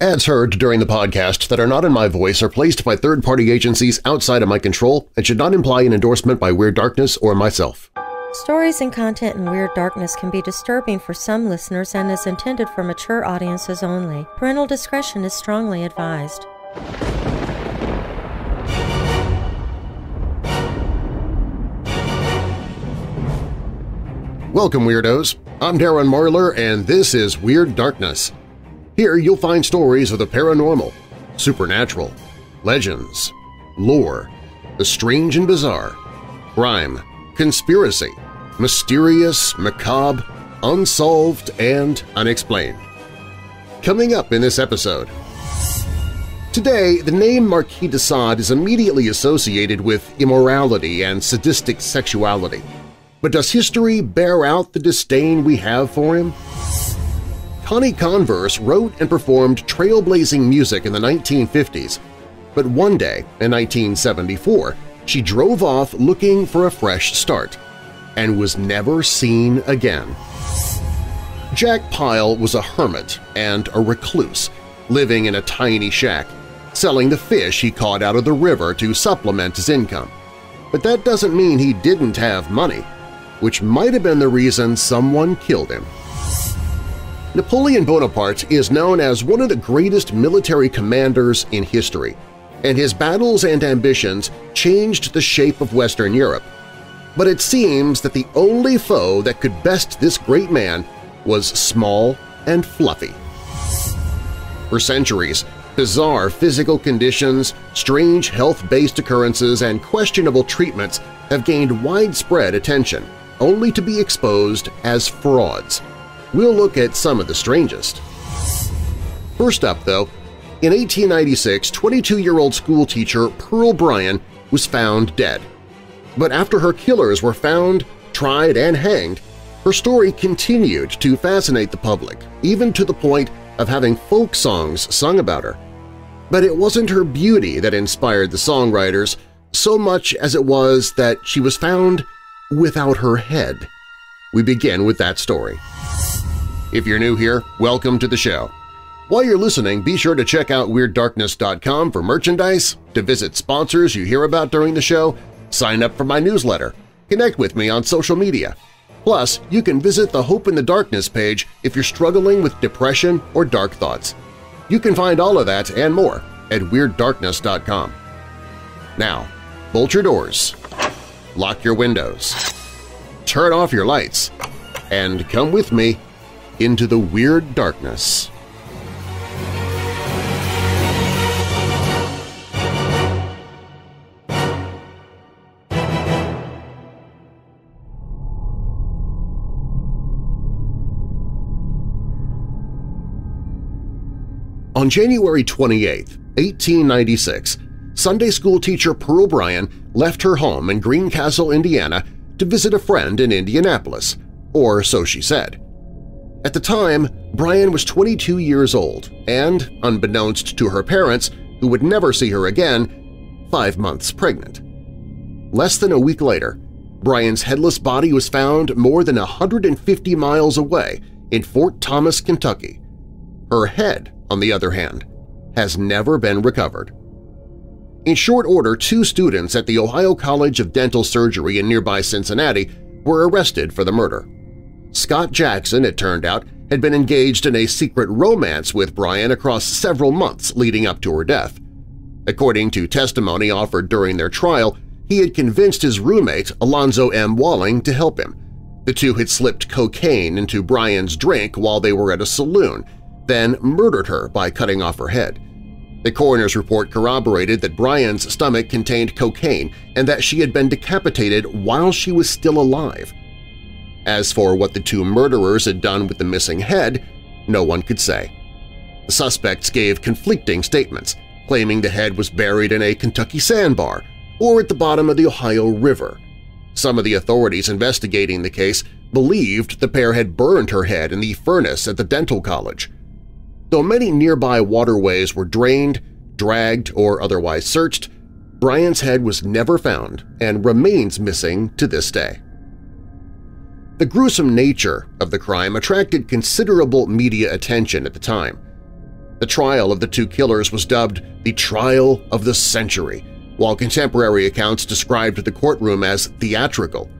Ads heard during the podcast that are not in my voice are placed by third-party agencies outside of my control and should not imply an endorsement by Weird Darkness or myself. Stories and content in Weird Darkness can be disturbing for some listeners and is intended for mature audiences only. Parental discretion is strongly advised. Welcome, Weirdos! I'm Darren Marlar, and this is Weird Darkness. Here you'll find stories of the paranormal, supernatural, legends, lore, the strange and bizarre, crime, conspiracy, mysterious, macabre, unsolved, and unexplained. Coming up in this episode… Today, the name Marquis de Sade is immediately associated with immorality and sadistic sexuality. But does history bear out the disdain we have for him? Connie Converse wrote and performed trailblazing music in the 1950s, but one day, in 1974, she drove off looking for a fresh start and was never seen again. Jack Pyle was a hermit and a recluse, living in a tiny shack, selling the fish he caught out of the river to supplement his income. But that doesn't mean he didn't have money, which might have been the reason someone killed him. Napoleon Bonaparte is known as one of the greatest military commanders in history, and his battles and ambitions changed the shape of Western Europe. But it seems that the only foe that could best this great man was small and fluffy. For centuries, bizarre physical conditions, strange health-based occurrences, and questionable treatments have gained widespread attention, only to be exposed as frauds – We'll look at some of the strangest. First up, though, in 1896, 22-year-old schoolteacher Pearl Bryan was found dead. But after her killers were found, tried, and hanged, her story continued to fascinate the public, even to the point of having folk songs sung about her. But it wasn't her beauty that inspired the songwriters so much as it was that she was found without her head. We begin with that story. If you're new here, welcome to the show. While you're listening, be sure to check out WeirdDarkness.com for merchandise, to visit sponsors you hear about during the show, sign up for my newsletter, connect with me on social media. Plus, you can visit the Hope in the Darkness page if you're struggling with depression or dark thoughts. You can find all of that and more at WeirdDarkness.com. Now, bolt your doors, lock your windows, turn off your lights, and come with me into the weird darkness. On January 28, 1896, Sunday school teacher Pearl Bryan left her home in Greencastle, Indiana to visit a friend in Indianapolis, or so she said. At the time, Bryan was 22 years old and, unbeknownst to her parents, who would never see her again, five months pregnant. Less than a week later, Bryan's headless body was found more than 150 miles away in Fort Thomas, Kentucky. Her head, on the other hand, has never been recovered. In short order, two students at the Ohio College of Dental Surgery in nearby Cincinnati were arrested for the murder. Scott Jackson, it turned out, had been engaged in a secret romance with Bryan across several months leading up to her death. According to testimony offered during their trial, he had convinced his roommate, Alonzo M. Walling, to help him. The two had slipped cocaine into Bryan's drink while they were at a saloon, then murdered her by cutting off her head. The coroner's report corroborated that Bryan's stomach contained cocaine and that she had been decapitated while she was still alive. As for what the two murderers had done with the missing head, no one could say. The suspects gave conflicting statements, claiming the head was buried in a Kentucky sandbar or at the bottom of the Ohio River. Some of the authorities investigating the case believed the pair had burned her head in the furnace at the dental college. Though many nearby waterways were drained, dragged, or otherwise searched, Bryan's head was never found and remains missing to this day. The gruesome nature of the crime attracted considerable media attention at the time. The trial of the two killers was dubbed the Trial of the Century, while contemporary accounts described the courtroom as theatrical.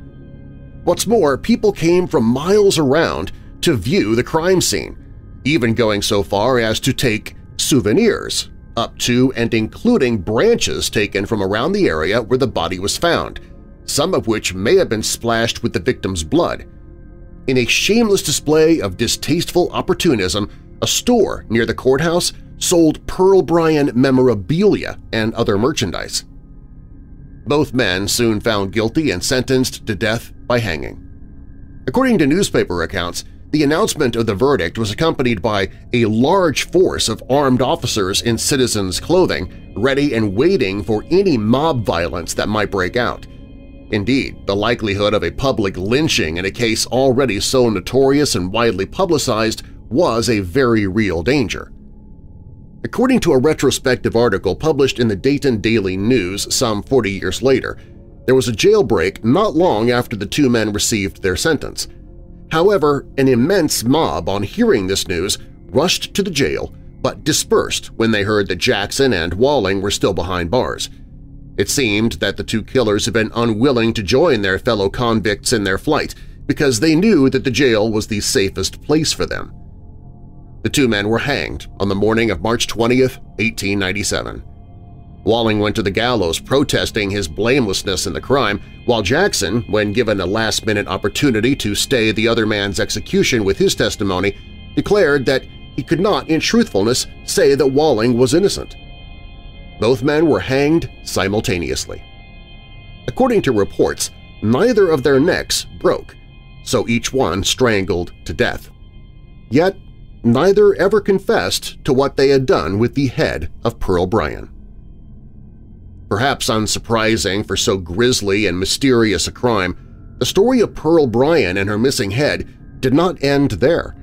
What's more, people came from miles around to view the crime scene, even going so far as to take souvenirs, up to and including branches taken from around the area where the body was found, some of which may have been splashed with the victim's blood. In a shameless display of distasteful opportunism, a store near the courthouse sold Pearl Bryan memorabilia and other merchandise. Both men soon found guilty and sentenced to death by hanging. According to newspaper accounts, the announcement of the verdict was accompanied by a large force of armed officers in citizens' clothing, ready and waiting for any mob violence that might break out. Indeed, the likelihood of a public lynching in a case already so notorious and widely publicized was a very real danger. According to a retrospective article published in the Dayton Daily News some 40 years later, there was a jailbreak not long after the two men received their sentence. However, an immense mob on hearing this news rushed to the jail but dispersed when they heard that Jackson and Walling were still behind bars. It seemed that the two killers had been unwilling to join their fellow convicts in their flight because they knew that the jail was the safest place for them. The two men were hanged on the morning of March 20, 1897. Walling went to the gallows protesting his blamelessness in the crime, while Jackson, when given a last-minute opportunity to stay the other man's execution with his testimony, declared that he could not, in truthfulness, say that Walling was innocent. Both men were hanged simultaneously. According to reports, neither of their necks broke, so each one strangled to death. Yet neither ever confessed to what they had done with the head of Pearl Bryan. Perhaps unsurprising for so grisly and mysterious a crime, the story of Pearl Bryan and her missing head did not end there.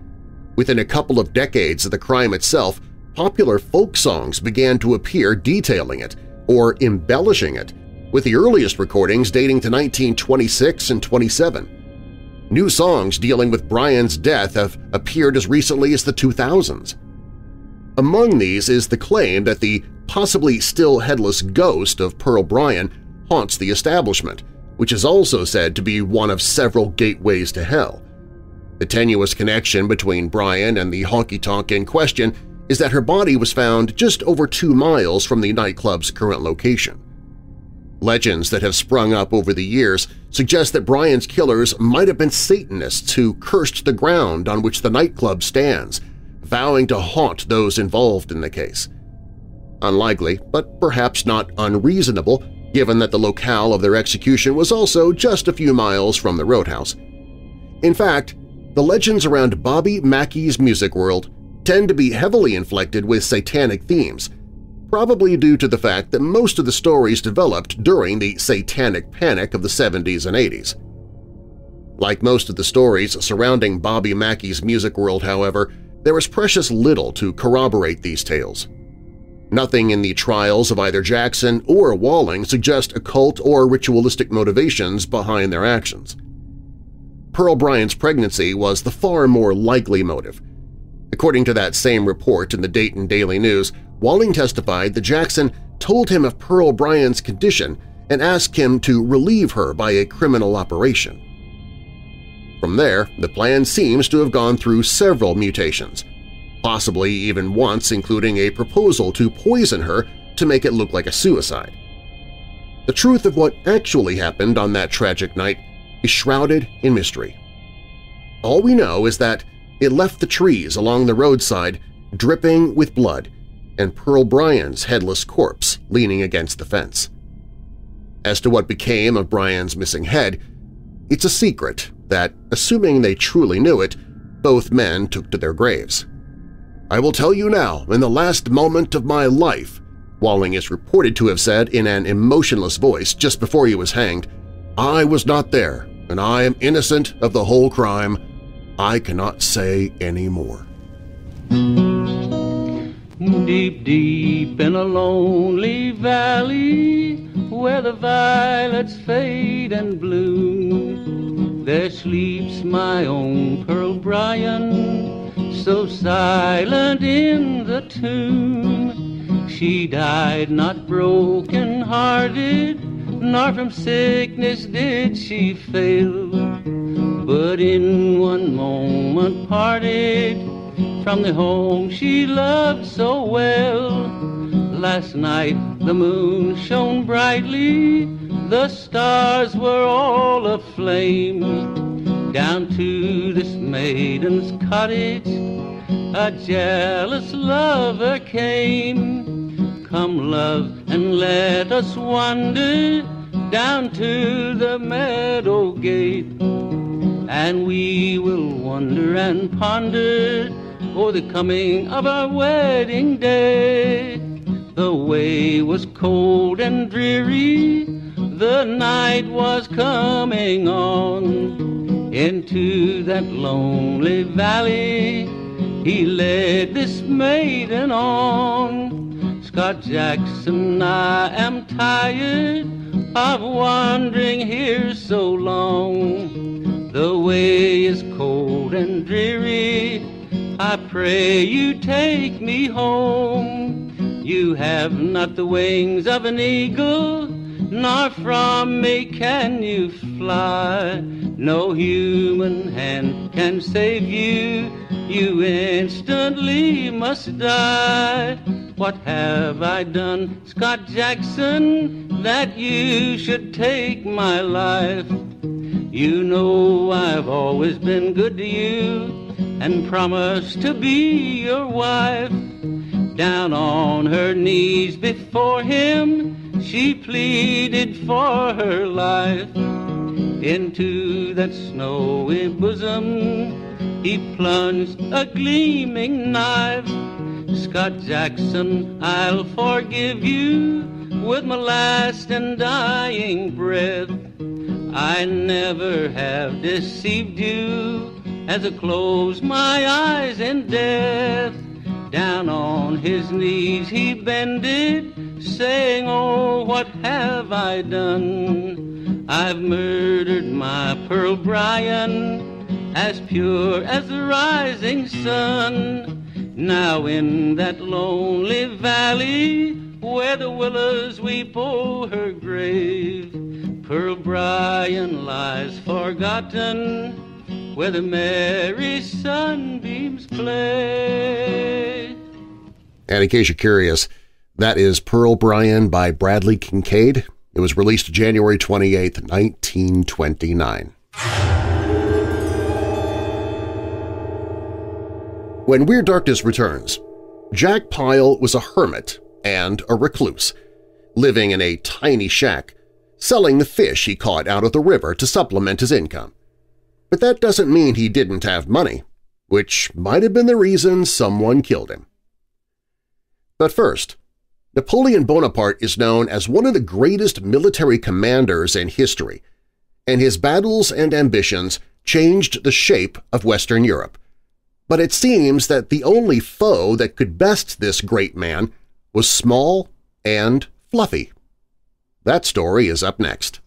Within a couple of decades of the crime itself, popular folk songs began to appear detailing it or embellishing it, with the earliest recordings dating to 1926 and 27. New songs dealing with Bryan's death have appeared as recently as the 2000s. Among these is the claim that the possibly still headless ghost of Pearl Bryan haunts the establishment, which is also said to be one of several gateways to hell. The tenuous connection between Bryan and the honky-tonk in question is that her body was found just over two miles from the nightclub's current location. Legends that have sprung up over the years suggest that Bryan's killers might have been Satanists who cursed the ground on which the nightclub stands, vowing to haunt those involved in the case. Unlikely, but perhaps not unreasonable, given that the locale of their execution was also just a few miles from the roadhouse. In fact, the legends around Bobby Mackey's music world tend to be heavily inflected with satanic themes, probably due to the fact that most of the stories developed during the satanic panic of the 70s and 80s. Like most of the stories surrounding Bobby Mackey's music world, however, there is precious little to corroborate these tales. Nothing in the trials of either Jackson or Walling suggest occult or ritualistic motivations behind their actions. Pearl Bryan's pregnancy was the far more likely motive. According to that same report in the Dayton Daily News, Walling testified that Jackson told him of Pearl Bryan's condition and asked him to relieve her by a criminal operation. From there, the plan seems to have gone through several mutations, possibly even once including a proposal to poison her to make it look like a suicide. The truth of what actually happened on that tragic night is shrouded in mystery. All we know is that it left the trees along the roadside dripping with blood and Pearl Bryan's headless corpse leaning against the fence. As to what became of Bryan's missing head, it's a secret that, assuming they truly knew it, both men took to their graves. I will tell you now, in the last moment of my life, Walling is reported to have said in an emotionless voice just before he was hanged, I was not there, and I am innocent of the whole crime. I cannot say any more. Deep, deep in a lonely valley where the violets fade and bloom, there sleeps my own Pearl Bryan so silent in the tomb. She died not broken hearted, nor from sickness did she fail, but in one moment parted from the home she loved so well. Last night the moon shone brightly, the stars were all aflame. Down to this maiden's cottage, a jealous lover came. Come, love, and let us wander down to the meadow gate, and we will wonder and ponder o'er the coming of our wedding day. The way was cold and dreary, the night was coming on. Into that lonely valley, he led this maiden on. Scott Jackson, I am tired of wandering here so long. The way is cold and dreary, I pray you take me home. You have not the wings of an eagle, nor from me can you fly. No human hand can save you, you instantly must die. What have I done, Scott Jackson, that you should take my life? You know I've always been good to you and promised to be your wife. Down on her knees before him, she pleaded for her life. Into that snowy bosom, he plunged a gleaming knife. Scott Jackson, I'll forgive you with my last and dying breath. I never have deceived you as I close my eyes in death. Down on his knees he bended, saying, Oh, what have I done? I've murdered my Pearl Bryan, as pure as the rising sun. Now in that lonely valley, where the willows weep o'er her grave, Pearl Bryan lies forgotten where the merry sunbeams play. And in case you're curious, that is Pearl Bryan by Bradley Kincaid. It was released January 28, 1929. When Weird Darkness returns, Jack Pyle was a hermit and a recluse, living in a tiny shack, selling the fish he caught out of the river to supplement his income. But that doesn't mean he didn't have money, which might have been the reason someone killed him. But first, Napoleon Bonaparte is known as one of the greatest military commanders in history, and his battles and ambitions changed the shape of Western Europe. But it seems that the only foe that could best this great man was small and fluffy. That story is up next.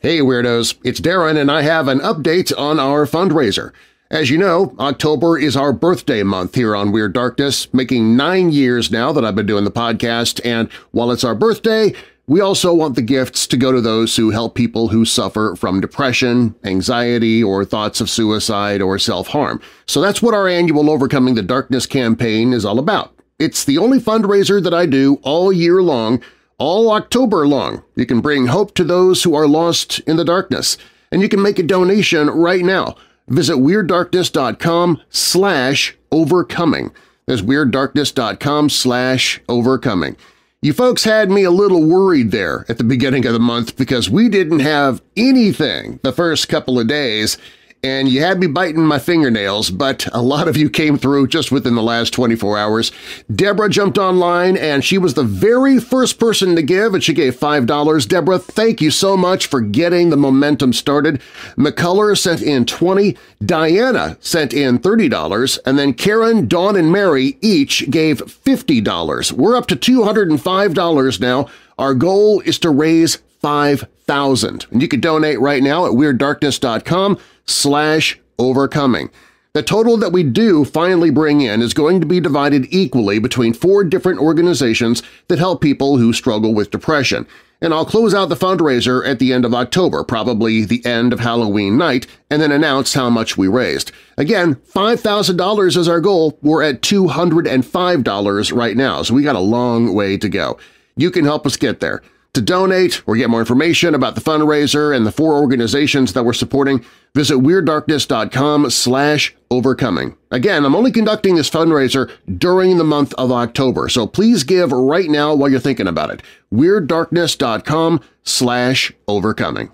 Hey Weirdos, it's Darren and I have an update on our fundraiser. As you know, October is our birthday month here on Weird Darkness, making nine years now that I've been doing the podcast, and while it's our birthday, we also want the gifts to go to those who help people who suffer from depression, anxiety, or thoughts of suicide or self-harm. So that's what our annual Overcoming the Darkness campaign is all about. It's the only fundraiser that I do all year long all October long. You can bring hope to those who are lost in the darkness, and you can make a donation right now. Visit WeirdDarkness.com slash overcoming. That's WeirdDarkness.com slash overcoming. You folks had me a little worried there at the beginning of the month because we didn't have anything the first couple of days, and you had me biting my fingernails, but a lot of you came through just within the last 24 hours. Deborah jumped online, and she was the very first person to give, and she gave $5. Deborah, thank you so much for getting the momentum started. McCuller sent in 20 Diana sent in $30, and then Karen, Dawn, and Mary each gave $50. We're up to $205 now. Our goal is to raise 5000 And you can donate right now at WeirdDarkness.com slash overcoming. The total that we do finally bring in is going to be divided equally between four different organizations that help people who struggle with depression, and I'll close out the fundraiser at the end of October, probably the end of Halloween night, and then announce how much we raised. Again, $5,000 is our goal. We're at $205 right now, so we got a long way to go. You can help us get there. To donate or get more information about the fundraiser and the four organizations that we're supporting, visit WeirdDarkness.com slash overcoming. Again, I'm only conducting this fundraiser during the month of October, so please give right now while you're thinking about it. WeirdDarkness.com slash overcoming.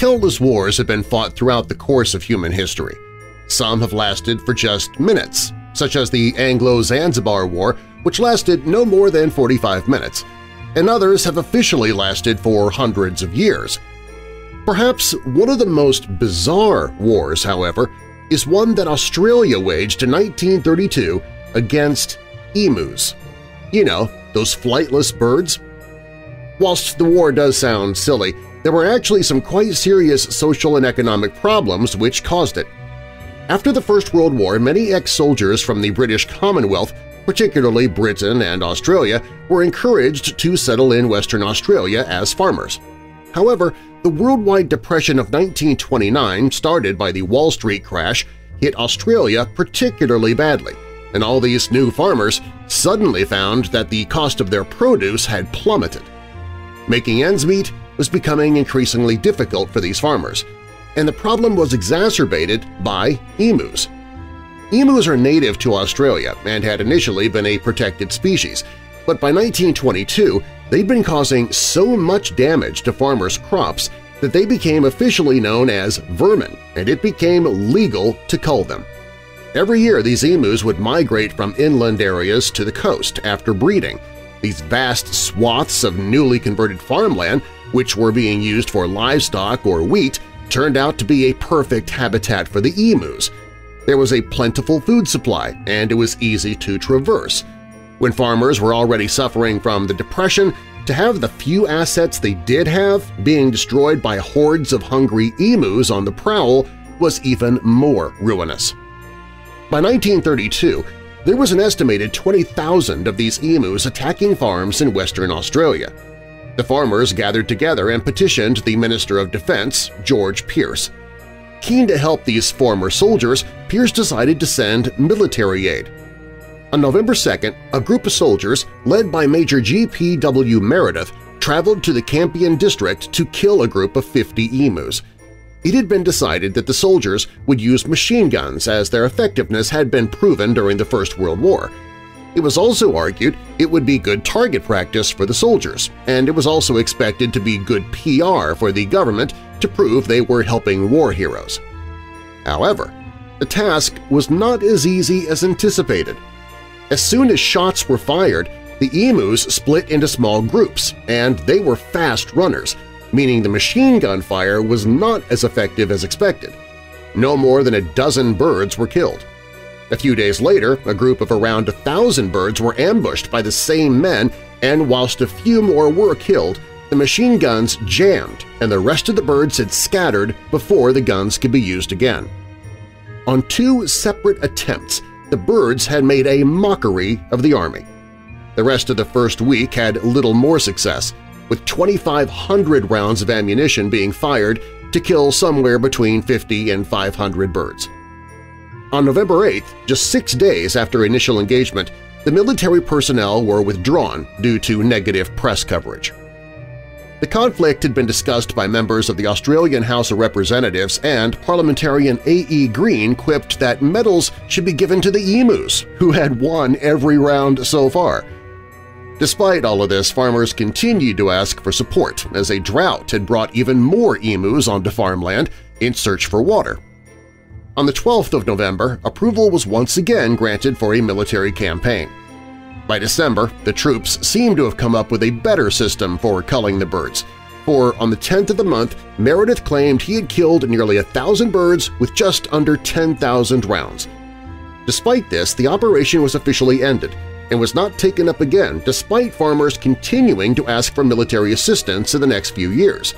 Countless wars have been fought throughout the course of human history. Some have lasted for just minutes, such as the Anglo-Zanzibar War, which lasted no more than 45 minutes, and others have officially lasted for hundreds of years. Perhaps one of the most bizarre wars, however, is one that Australia waged in 1932 against emus. You know, those flightless birds? Whilst the war does sound silly, there were actually some quite serious social and economic problems which caused it. After the First World War, many ex-soldiers from the British Commonwealth, particularly Britain and Australia, were encouraged to settle in Western Australia as farmers. However, the worldwide depression of 1929, started by the Wall Street crash, hit Australia particularly badly, and all these new farmers suddenly found that the cost of their produce had plummeted. Making ends meet was becoming increasingly difficult for these farmers, and the problem was exacerbated by emus. Emus are native to Australia and had initially been a protected species, but by 1922 they'd been causing so much damage to farmers' crops that they became officially known as vermin, and it became legal to cull them. Every year these emus would migrate from inland areas to the coast after breeding. These vast swaths of newly converted farmland which were being used for livestock or wheat, turned out to be a perfect habitat for the emus. There was a plentiful food supply, and it was easy to traverse. When farmers were already suffering from the Depression, to have the few assets they did have being destroyed by hordes of hungry emus on the prowl was even more ruinous. By 1932, there was an estimated 20,000 of these emus attacking farms in Western Australia. The farmers gathered together and petitioned the Minister of Defense, George Pearce. Keen to help these former soldiers, Pearce decided to send military aid. On November 2nd, a group of soldiers, led by Major G.P.W. Meredith, traveled to the Campion district to kill a group of 50 emus. It had been decided that the soldiers would use machine guns as their effectiveness had been proven during the First World War, it was also argued it would be good target practice for the soldiers, and it was also expected to be good PR for the government to prove they were helping war heroes. However, the task was not as easy as anticipated. As soon as shots were fired, the emus split into small groups, and they were fast runners, meaning the machine gun fire was not as effective as expected. No more than a dozen birds were killed. A few days later, a group of around a thousand birds were ambushed by the same men, and whilst a few more were killed, the machine guns jammed and the rest of the birds had scattered before the guns could be used again. On two separate attempts, the birds had made a mockery of the Army. The rest of the first week had little more success, with 2,500 rounds of ammunition being fired to kill somewhere between 50 and 500 birds. On November 8th, just six days after initial engagement, the military personnel were withdrawn due to negative press coverage. The conflict had been discussed by members of the Australian House of Representatives and parliamentarian A.E. Green quipped that medals should be given to the emus, who had won every round so far. Despite all of this, farmers continued to ask for support as a drought had brought even more emus onto farmland in search for water. On the 12th of November, approval was once again granted for a military campaign. By December, the troops seemed to have come up with a better system for culling the birds, for on the 10th of the month, Meredith claimed he had killed nearly a thousand birds with just under 10,000 rounds. Despite this, the operation was officially ended and was not taken up again despite farmers continuing to ask for military assistance in the next few years.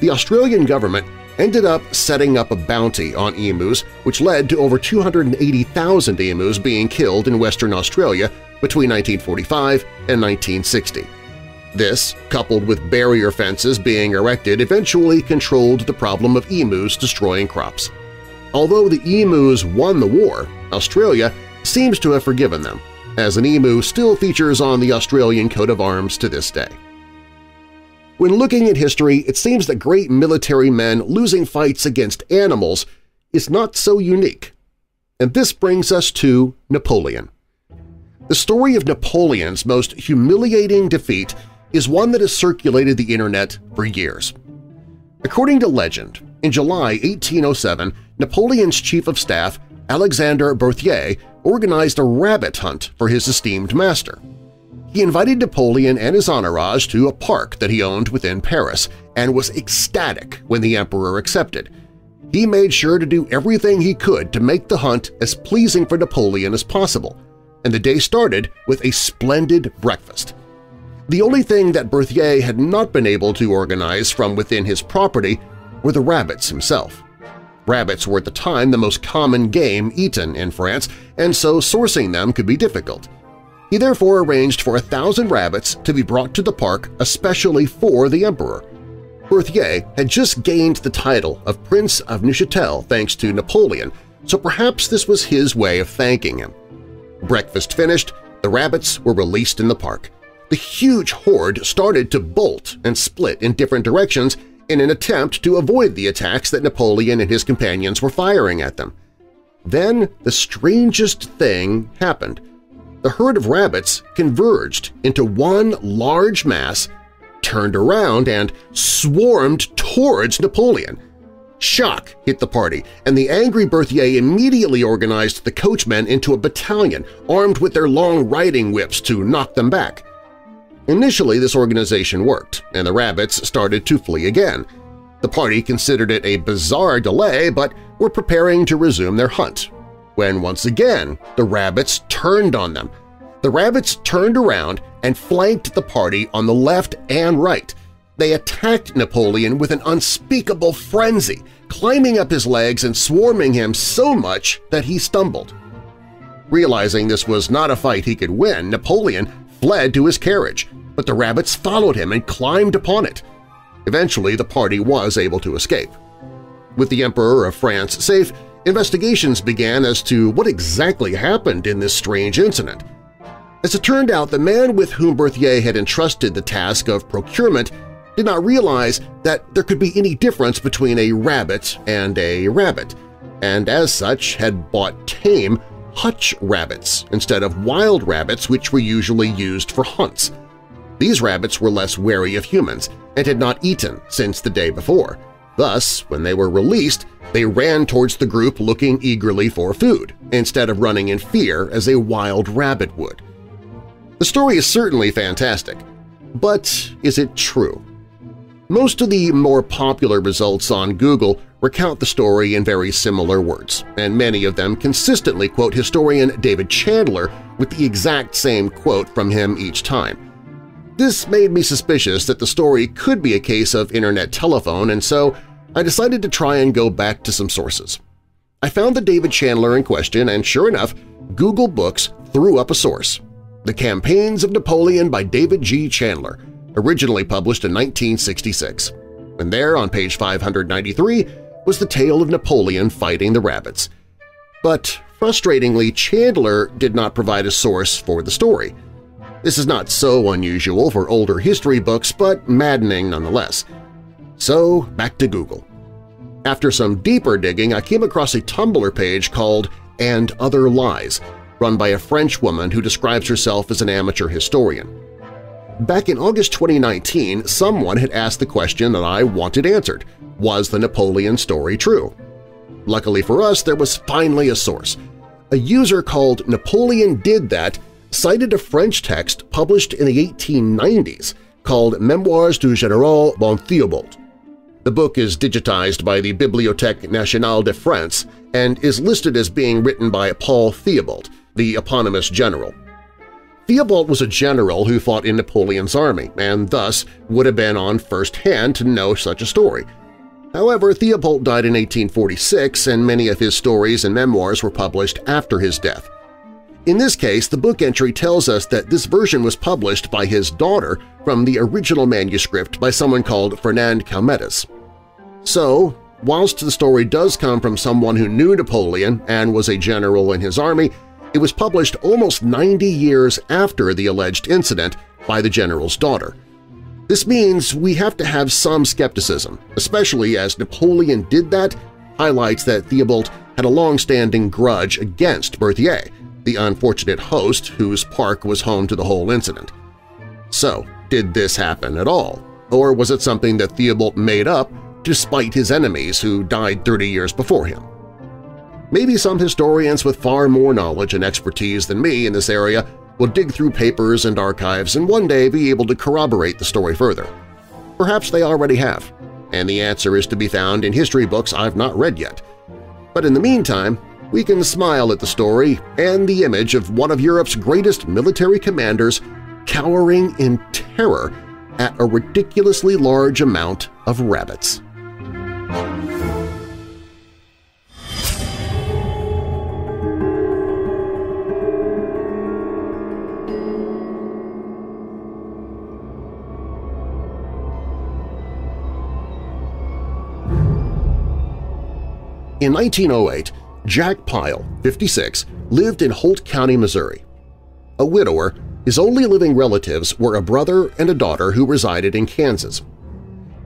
The Australian government ended up setting up a bounty on emus which led to over 280,000 emus being killed in Western Australia between 1945 and 1960. This, coupled with barrier fences being erected, eventually controlled the problem of emus destroying crops. Although the emus won the war, Australia seems to have forgiven them, as an emu still features on the Australian coat of arms to this day. When looking at history, it seems that great military men losing fights against animals is not so unique. And this brings us to Napoleon. The story of Napoleon's most humiliating defeat is one that has circulated the internet for years. According to legend, in July 1807, Napoleon's chief of staff, Alexander Berthier, organized a rabbit hunt for his esteemed master. He invited Napoleon and his entourage to a park that he owned within Paris and was ecstatic when the emperor accepted. He made sure to do everything he could to make the hunt as pleasing for Napoleon as possible, and the day started with a splendid breakfast. The only thing that Berthier had not been able to organize from within his property were the rabbits himself. Rabbits were at the time the most common game eaten in France, and so sourcing them could be difficult. He therefore arranged for a thousand rabbits to be brought to the park especially for the emperor. Berthier had just gained the title of Prince of Neuchâtel thanks to Napoleon, so perhaps this was his way of thanking him. Breakfast finished, the rabbits were released in the park. The huge horde started to bolt and split in different directions in an attempt to avoid the attacks that Napoleon and his companions were firing at them. Then the strangest thing happened. The herd of rabbits converged into one large mass, turned around, and swarmed towards Napoleon. Shock hit the party, and the angry Berthier immediately organized the coachmen into a battalion armed with their long riding whips to knock them back. Initially, this organization worked, and the rabbits started to flee again. The party considered it a bizarre delay but were preparing to resume their hunt, when once again the rabbits turned on them. The rabbits turned around and flanked the party on the left and right – they attacked Napoleon with an unspeakable frenzy, climbing up his legs and swarming him so much that he stumbled. Realizing this was not a fight he could win, Napoleon fled to his carriage, but the rabbits followed him and climbed upon it. Eventually, the party was able to escape. With the Emperor of France safe, investigations began as to what exactly happened in this strange incident. As it turned out, the man with whom Berthier had entrusted the task of procurement did not realize that there could be any difference between a rabbit and a rabbit, and as such had bought tame hutch rabbits instead of wild rabbits which were usually used for hunts. These rabbits were less wary of humans and had not eaten since the day before. Thus, when they were released, they ran towards the group looking eagerly for food, instead of running in fear as a wild rabbit would. The story is certainly fantastic, but is it true? Most of the more popular results on Google recount the story in very similar words, and many of them consistently quote historian David Chandler with the exact same quote from him each time. This made me suspicious that the story could be a case of internet telephone, and so I decided to try and go back to some sources. I found the David Chandler in question, and sure enough, Google Books threw up a source. The Campaigns of Napoleon by David G. Chandler, originally published in 1966. And there, on page 593, was the tale of Napoleon fighting the rabbits. But frustratingly, Chandler did not provide a source for the story. This is not so unusual for older history books, but maddening nonetheless. So back to Google. After some deeper digging, I came across a Tumblr page called And Other Lies, run by a French woman who describes herself as an amateur historian. Back in August 2019, someone had asked the question that I wanted answered. Was the Napoleon story true? Luckily for us, there was finally a source. A user called Napoleon Did That cited a French text published in the 1890s called Memoirs du Général von Theobald. The book is digitized by the Bibliothèque Nationale de France and is listed as being written by Paul Theobald, the eponymous general. Theobald was a general who fought in Napoleon's army and thus would have been on first hand to know such a story. However, Theobald died in 1846 and many of his stories and memoirs were published after his death. In this case, the book entry tells us that this version was published by his daughter from the original manuscript by someone called Fernand Calmettes. So, whilst the story does come from someone who knew Napoleon and was a general in his army, it was published almost 90 years after the alleged incident by the general's daughter. This means we have to have some skepticism, especially as Napoleon did that highlights that Theobald had a long-standing grudge against Berthier, the unfortunate host whose park was home to the whole incident. So, did this happen at all? Or was it something that Theobald made up to spite his enemies who died 30 years before him? Maybe some historians with far more knowledge and expertise than me in this area will dig through papers and archives and one day be able to corroborate the story further. Perhaps they already have, and the answer is to be found in history books I've not read yet. But in the meantime, we can smile at the story and the image of one of Europe's greatest military commanders cowering in terror at a ridiculously large amount of rabbits. In 1908, Jack Pyle, 56, lived in Holt County, Missouri. A widower, his only living relatives were a brother and a daughter who resided in Kansas.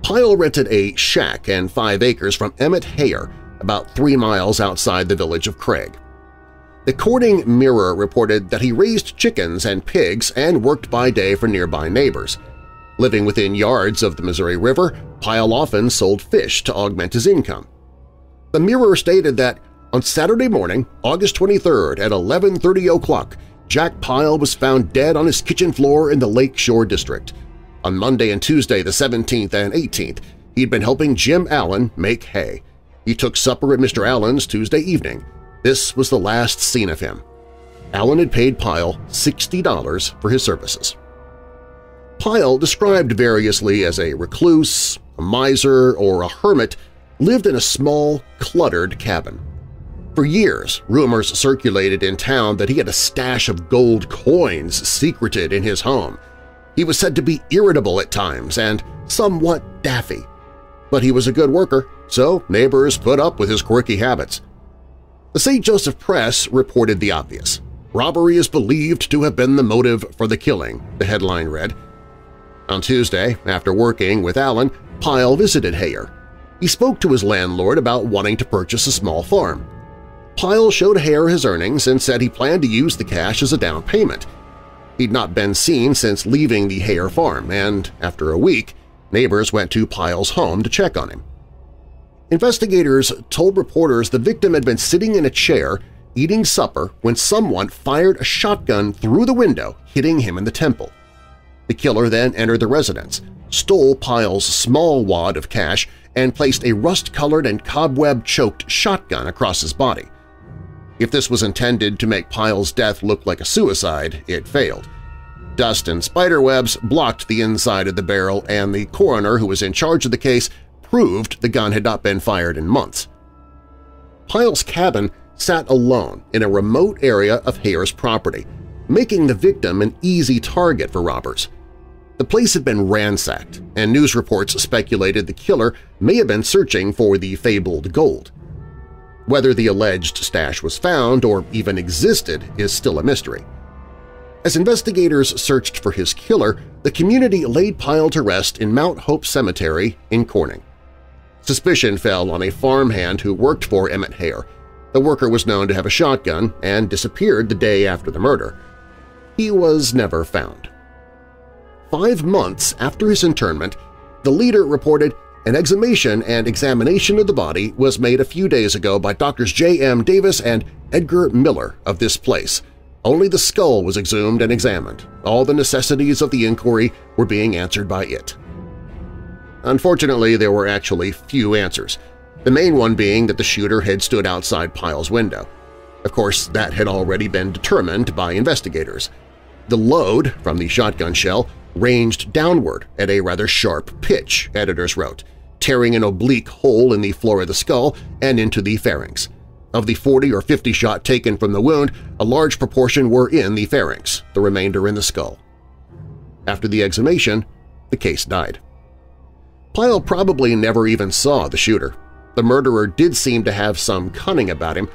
Pyle rented a shack and five acres from Emmett Hayer, about three miles outside the village of Craig. The Corning Mirror reported that he raised chickens and pigs and worked by day for nearby neighbors. Living within yards of the Missouri River, Pyle often sold fish to augment his income. The Mirror stated that on Saturday morning, August 23rd at 11.30 o'clock, Jack Pyle was found dead on his kitchen floor in the Lake Shore District. On Monday and Tuesday the 17th and 18th, he'd been helping Jim Allen make hay. He took supper at Mr. Allen's Tuesday evening. This was the last seen of him. Allen had paid Pyle $60 for his services. Pyle, described variously as a recluse, a miser, or a hermit, lived in a small, cluttered cabin. For years, rumors circulated in town that he had a stash of gold coins secreted in his home. He was said to be irritable at times and somewhat daffy. But he was a good worker, so neighbors put up with his quirky habits. The St. Joseph Press reported the obvious. Robbery is believed to have been the motive for the killing, the headline read. On Tuesday, after working with Allen, Pyle visited Hayer. He spoke to his landlord about wanting to purchase a small farm. Pyle showed Hare his earnings and said he planned to use the cash as a down payment. He'd not been seen since leaving the Hare farm, and after a week, neighbors went to Pyle's home to check on him. Investigators told reporters the victim had been sitting in a chair eating supper when someone fired a shotgun through the window, hitting him in the temple. The killer then entered the residence, stole Pyle's small wad of cash, and placed a rust-colored and cobweb-choked shotgun across his body. If this was intended to make Pyle's death look like a suicide, it failed. Dust and spiderwebs blocked the inside of the barrel and the coroner who was in charge of the case proved the gun had not been fired in months. Pyle's cabin sat alone in a remote area of Hayer's property, making the victim an easy target for robbers. The place had been ransacked, and news reports speculated the killer may have been searching for the fabled gold. Whether the alleged stash was found or even existed is still a mystery. As investigators searched for his killer, the community laid Pyle to rest in Mount Hope Cemetery in Corning. Suspicion fell on a farmhand who worked for Emmett Hare. The worker was known to have a shotgun and disappeared the day after the murder. He was never found. Five months after his internment, the leader reported an exhumation and examination of the body was made a few days ago by Drs. J. M. Davis and Edgar Miller of this place. Only the skull was exhumed and examined. All the necessities of the inquiry were being answered by it. Unfortunately, there were actually few answers, the main one being that the shooter had stood outside Pyle's window. Of course, that had already been determined by investigators. The load from the shotgun shell ranged downward at a rather sharp pitch, editors wrote, tearing an oblique hole in the floor of the skull and into the pharynx. Of the 40 or 50 shot taken from the wound, a large proportion were in the pharynx, the remainder in the skull. After the exhumation, the case died. Pyle probably never even saw the shooter. The murderer did seem to have some cunning about him.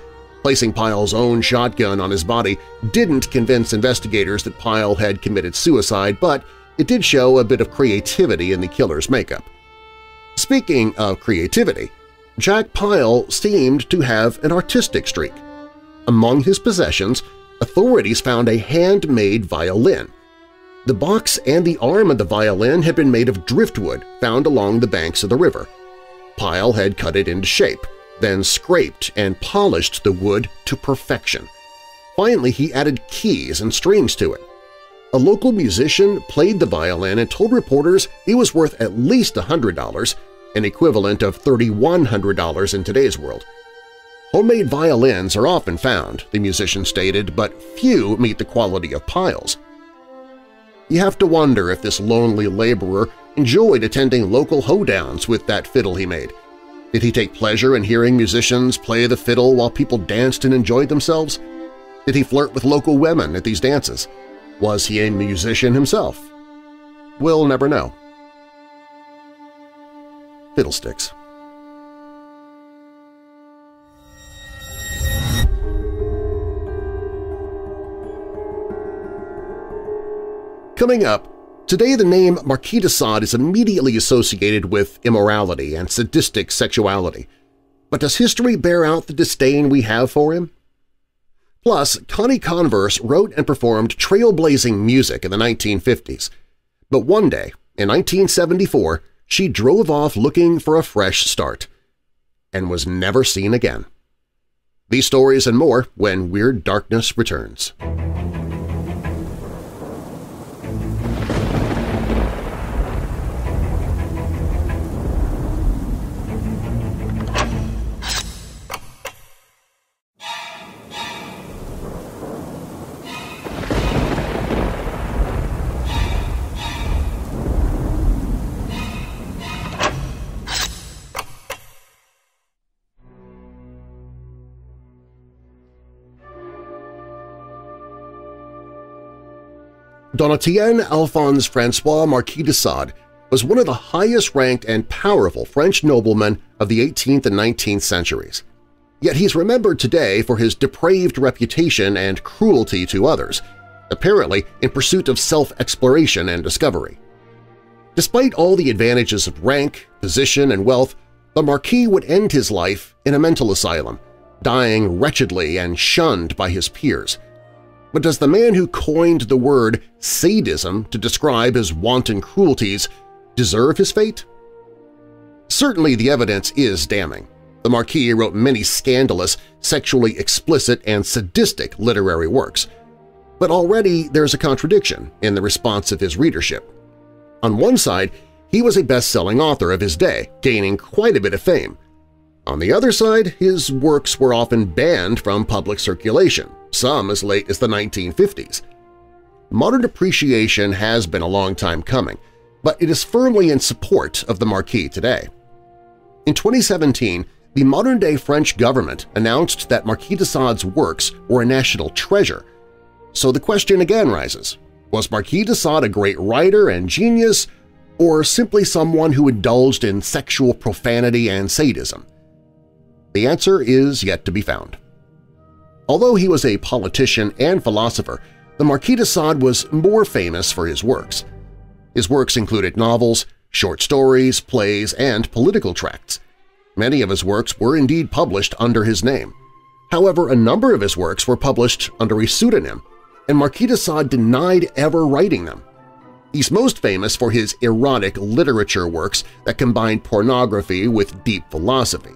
Placing Pyle's own shotgun on his body didn't convince investigators that Pyle had committed suicide, but it did show a bit of creativity in the killer's makeup. Speaking of creativity, Jack Pyle seemed to have an artistic streak. Among his possessions, authorities found a handmade violin – the box and the arm of the violin had been made of driftwood found along the banks of the river. Pyle had cut it into shape, then scraped and polished the wood to perfection. Finally, he added keys and strings to it. A local musician played the violin and told reporters it was worth at least $100, an equivalent of $3,100 in today's world. Homemade violins are often found, the musician stated, but few meet the quality of Pyle's. You have to wonder if this lonely laborer enjoyed attending local hoedowns with that fiddle he made. Did he take pleasure in hearing musicians play the fiddle while people danced and enjoyed themselves? Did he flirt with local women at these dances? Was he a musician himself? We'll never know. Fiddlesticks. Coming up, today the name Marquis de Sade is immediately associated with immorality and sadistic sexuality. But does history bear out the disdain we have for him? Plus, Connie Converse wrote and performed trailblazing music in the 1950s. But one day, in 1974, she drove off looking for a fresh start and was never seen again. These stories and more when Weird Darkness returns. Donatien Alphonse Francois Marquis de Sade was one of the highest-ranked and powerful French noblemen of the 18th and 19th centuries. Yet he's remembered today for his depraved reputation and cruelty to others, apparently in pursuit of self-exploration and discovery. Despite all the advantages of rank, position, and wealth, the Marquis would end his life in a mental asylum, dying wretchedly and shunned by his peers – but does the man who coined the word sadism to describe his wanton cruelties deserve his fate? Certainly the evidence is damning. The Marquis wrote many scandalous, sexually explicit, and sadistic literary works. But already there's a contradiction in the response of his readership. On one side, he was a best-selling author of his day, gaining quite a bit of fame. On the other side, his works were often banned from public circulation, some as late as the 1950s. Modern appreciation has been a long time coming, but it is firmly in support of the Marquis today. In 2017, the modern-day French government announced that Marquis de Sade's works were a national treasure. So the question again rises, was Marquis de Sade a great writer and genius, or simply someone who indulged in sexual profanity and sadism? The answer is yet to be found. Although he was a politician and philosopher, the Marquis de Sade was more famous for his works. His works included novels, short stories, plays, and political tracts. Many of his works were indeed published under his name. However, a number of his works were published under a pseudonym, and Marquis de Sade denied ever writing them. He's most famous for his erotic literature works that combined pornography with deep philosophy.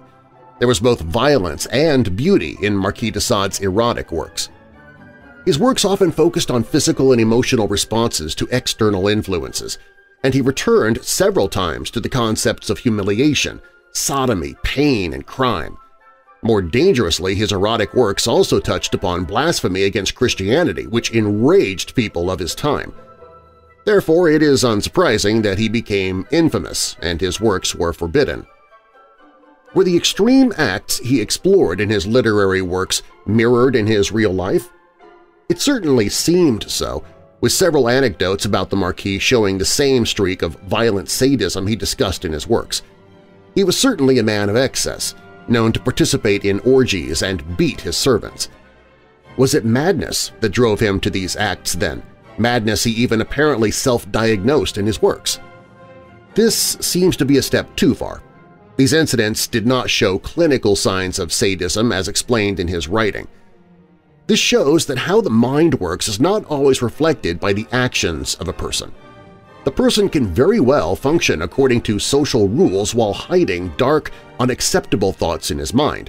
There was both violence and beauty in Marquis de Sade's erotic works. His works often focused on physical and emotional responses to external influences, and he returned several times to the concepts of humiliation, sodomy, pain, and crime. More dangerously, his erotic works also touched upon blasphemy against Christianity, which enraged people of his time. Therefore, it is unsurprising that he became infamous and his works were forbidden. Were the extreme acts he explored in his literary works mirrored in his real life? It certainly seemed so, with several anecdotes about the Marquis showing the same streak of violent sadism he discussed in his works. He was certainly a man of excess, known to participate in orgies and beat his servants. Was it madness that drove him to these acts then, madness he even apparently self-diagnosed in his works? This seems to be a step too far. These incidents did not show clinical signs of sadism as explained in his writing. This shows that how the mind works is not always reflected by the actions of a person. The person can very well function according to social rules while hiding dark, unacceptable thoughts in his mind,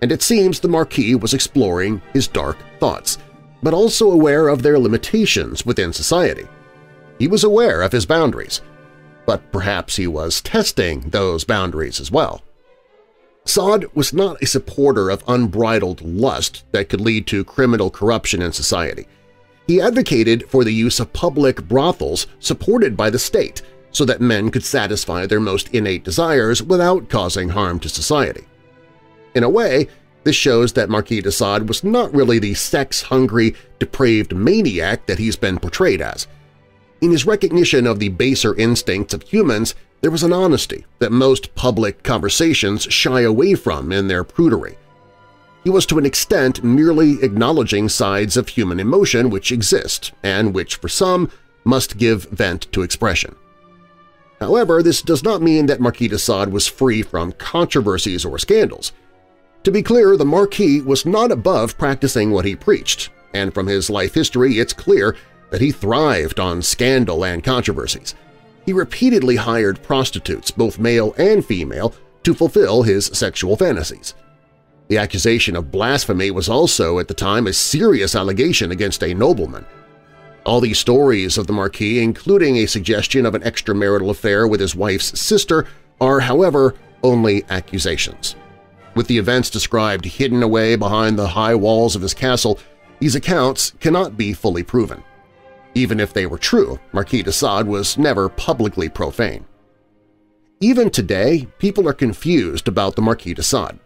and it seems the Marquis was exploring his dark thoughts, but also aware of their limitations within society. He was aware of his boundaries, but perhaps he was testing those boundaries as well. Sade was not a supporter of unbridled lust that could lead to criminal corruption in society. He advocated for the use of public brothels supported by the state so that men could satisfy their most innate desires without causing harm to society. In a way, this shows that Marquis de Sade was not really the sex-hungry, depraved maniac that he's been portrayed as. In his recognition of the baser instincts of humans, there was an honesty that most public conversations shy away from in their prudery. He was to an extent merely acknowledging sides of human emotion which exist and which, for some, must give vent to expression. However, this does not mean that Marquis de Sade was free from controversies or scandals. To be clear, the Marquis was not above practicing what he preached, and from his life history it's clear that he thrived on scandal and controversies. He repeatedly hired prostitutes, both male and female, to fulfill his sexual fantasies. The accusation of blasphemy was also at the time a serious allegation against a nobleman. All these stories of the Marquis, including a suggestion of an extramarital affair with his wife's sister, are, however, only accusations. With the events described hidden away behind the high walls of his castle, these accounts cannot be fully proven. Even if they were true, Marquis de Sade was never publicly profane. Even today, people are confused about the Marquis de Sade.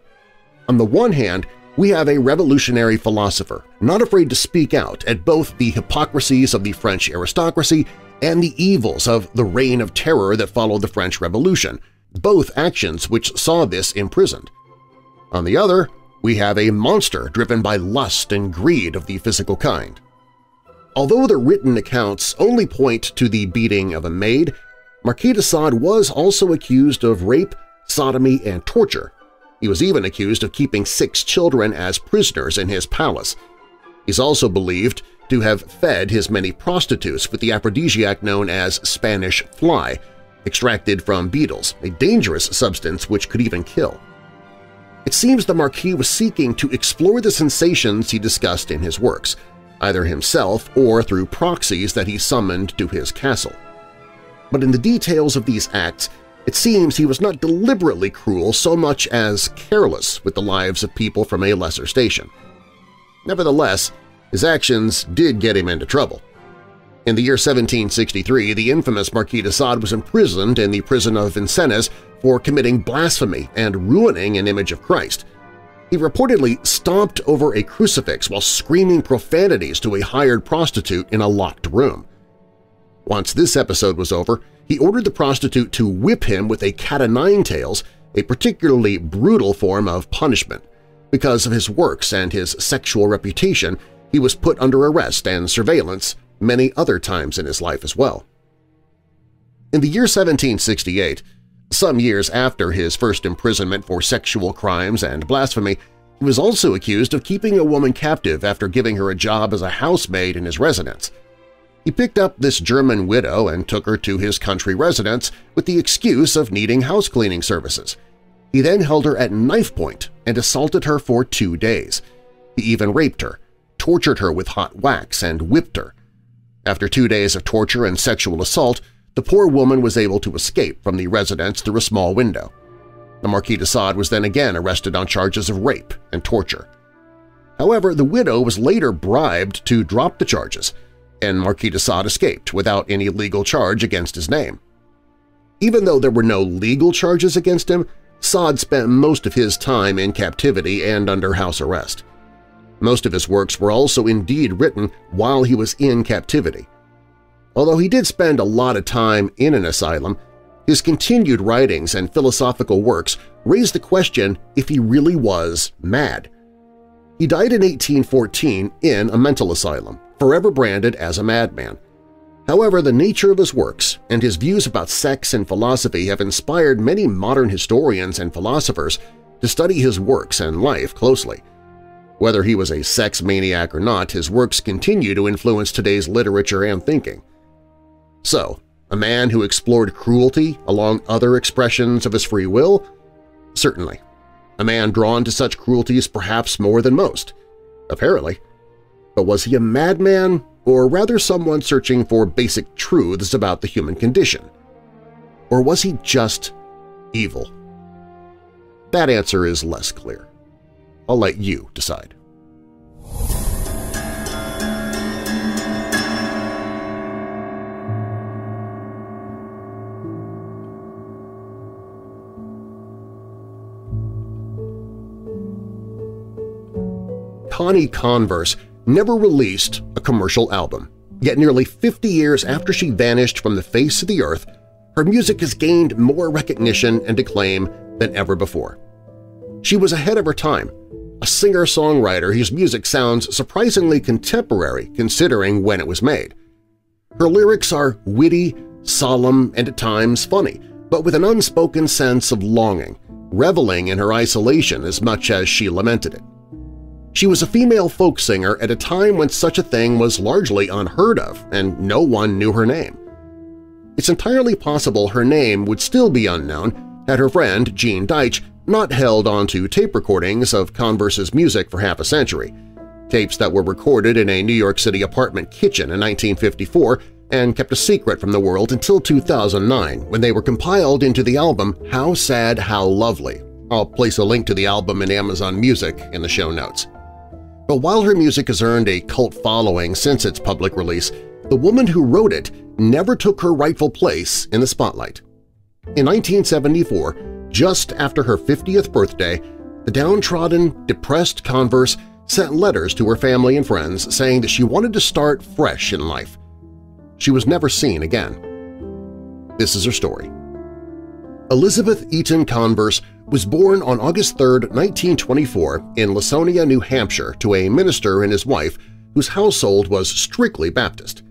On the one hand, we have a revolutionary philosopher not afraid to speak out at both the hypocrisies of the French aristocracy and the evils of the reign of terror that followed the French Revolution, both actions which saw this imprisoned. On the other, we have a monster driven by lust and greed of the physical kind. Although the written accounts only point to the beating of a maid, Marquis de Sade was also accused of rape, sodomy, and torture, he was even accused of keeping six children as prisoners in his palace. He's also believed to have fed his many prostitutes with the aphrodisiac known as Spanish fly, extracted from beetles, a dangerous substance which could even kill. It seems the Marquis was seeking to explore the sensations he discussed in his works, either himself or through proxies that he summoned to his castle. But in the details of these acts, it seems he was not deliberately cruel so much as careless with the lives of people from a lesser station. Nevertheless, his actions did get him into trouble. In the year 1763, the infamous Marquis de Sade was imprisoned in the prison of Vincennes for committing blasphemy and ruining an image of Christ. He reportedly stomped over a crucifix while screaming profanities to a hired prostitute in a locked room. Once this episode was over, he ordered the prostitute to whip him with a cat-o'-nine-tails, a particularly brutal form of punishment. Because of his works and his sexual reputation, he was put under arrest and surveillance many other times in his life as well. In the year 1768, some years after his first imprisonment for sexual crimes and blasphemy, he was also accused of keeping a woman captive after giving her a job as a housemaid in his residence. He picked up this German widow and took her to his country residence with the excuse of needing house-cleaning services. He then held her at knife point and assaulted her for two days. He even raped her, tortured her with hot wax, and whipped her. After two days of torture and sexual assault, the poor woman was able to escape from the residence through a small window. The Marquis de Sade was then again arrested on charges of rape and torture. However, the widow was later bribed to drop the charges, and Marquis de Sade escaped without any legal charge against his name. Even though there were no legal charges against him, Sade spent most of his time in captivity and under house arrest. Most of his works were also indeed written while he was in captivity. Although he did spend a lot of time in an asylum, his continued writings and philosophical works raised the question if he really was mad. He died in 1814 in a mental asylum, forever branded as a madman. However, the nature of his works and his views about sex and philosophy have inspired many modern historians and philosophers to study his works and life closely. Whether he was a sex maniac or not, his works continue to influence today's literature and thinking. So, a man who explored cruelty along other expressions of his free will? Certainly. A man drawn to such cruelties perhaps more than most? Apparently. But was he a madman or rather someone searching for basic truths about the human condition? Or was he just evil? That answer is less clear. I'll let you decide. Connie Converse never released a commercial album, yet nearly 50 years after she vanished from the face of the earth, her music has gained more recognition and acclaim than ever before. She was ahead of her time, a singer-songwriter whose music sounds surprisingly contemporary considering when it was made. Her lyrics are witty, solemn, and at times funny, but with an unspoken sense of longing, reveling in her isolation as much as she lamented it. She was a female folk singer at a time when such a thing was largely unheard of and no one knew her name. It's entirely possible her name would still be unknown had her friend Gene Deitch not held onto tape recordings of Converse's music for half a century, tapes that were recorded in a New York City apartment kitchen in 1954 and kept a secret from the world until 2009 when they were compiled into the album How Sad, How Lovely. I'll place a link to the album in Amazon Music in the show notes. But while her music has earned a cult following since its public release, the woman who wrote it never took her rightful place in the spotlight. In 1974, just after her 50th birthday, the downtrodden, depressed Converse sent letters to her family and friends saying that she wanted to start fresh in life. She was never seen again. This is her story. Elizabeth Eaton Converse was born on August 3, 1924 in Laconia, New Hampshire to a minister and his wife whose household was strictly Baptist.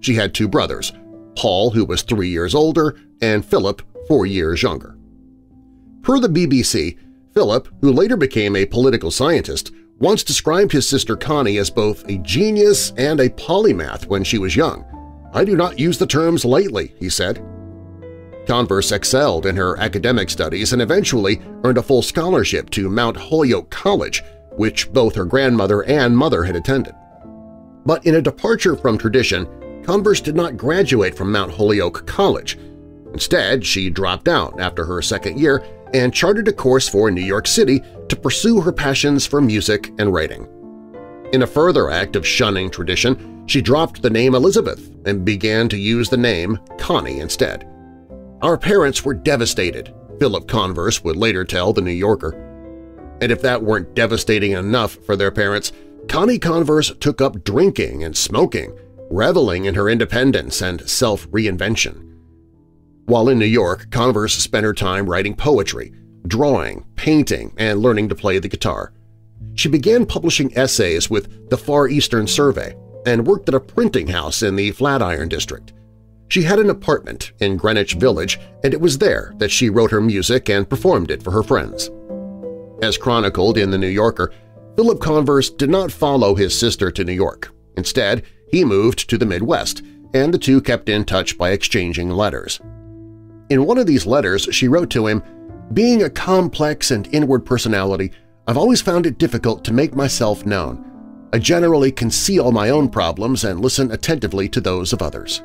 She had two brothers, Paul, who was three years older, and Philip, four years younger. Per the BBC, Philip, who later became a political scientist, once described his sister Connie as both a genius and a polymath when she was young. I do not use the terms lightly, he said. Converse excelled in her academic studies and eventually earned a full scholarship to Mount Holyoke College, which both her grandmother and mother had attended. But in a departure from tradition, Converse did not graduate from Mount Holyoke College. Instead, she dropped out after her second year and charted a course for New York City to pursue her passions for music and writing. In a further act of shunning tradition, she dropped the name Elizabeth and began to use the name Connie instead. Our parents were devastated, Philip Converse would later tell The New Yorker. And if that weren't devastating enough for their parents, Connie Converse took up drinking and smoking, reveling in her independence and self-reinvention. While in New York, Converse spent her time writing poetry, drawing, painting, and learning to play the guitar. She began publishing essays with the Far Eastern Survey and worked at a printing house in the Flatiron District. She had an apartment in Greenwich Village, and it was there that she wrote her music and performed it for her friends. As chronicled in The New Yorker, Philip Converse did not follow his sister to New York. Instead, he moved to the Midwest, and the two kept in touch by exchanging letters. In one of these letters, she wrote to him, Being a complex and inward personality, I've always found it difficult to make myself known. I generally conceal my own problems and listen attentively to those of others.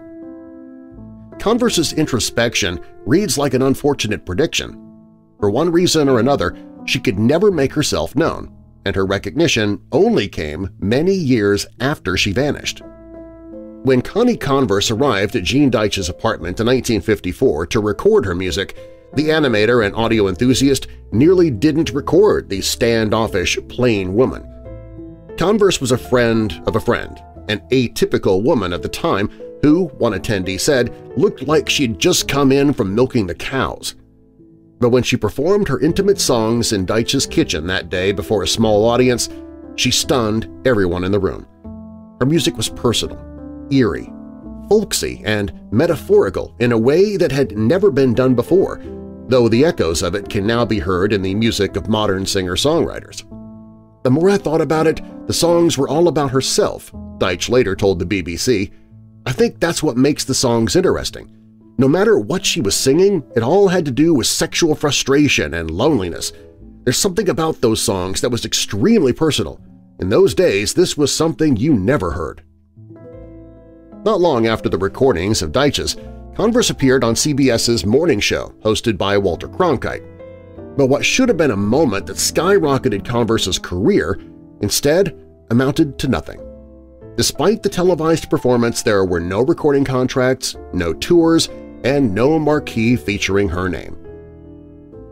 Converse's introspection reads like an unfortunate prediction. For one reason or another, she could never make herself known, and her recognition only came many years after she vanished. When Connie Converse arrived at Gene Deitch's apartment in 1954 to record her music, the animator and audio enthusiast nearly didn't record the standoffish, plain woman. Converse was a friend of a friend, an atypical woman at the time who, one attendee said, looked like she'd just come in from milking the cows. But when she performed her intimate songs in Deitch's kitchen that day before a small audience, she stunned everyone in the room. Her music was personal, eerie, folksy, and metaphorical in a way that had never been done before, though the echoes of it can now be heard in the music of modern singer-songwriters. The more I thought about it, the songs were all about herself, Deitch later told the BBC, I think that's what makes the songs interesting. No matter what she was singing, it all had to do with sexual frustration and loneliness. There's something about those songs that was extremely personal. In those days, this was something you never heard. Not long after the recordings of Deitch's, Converse appeared on CBS's Morning Show, hosted by Walter Cronkite. But what should have been a moment that skyrocketed Converse's career instead amounted to nothing. Despite the televised performance, there were no recording contracts, no tours, and no marquee featuring her name.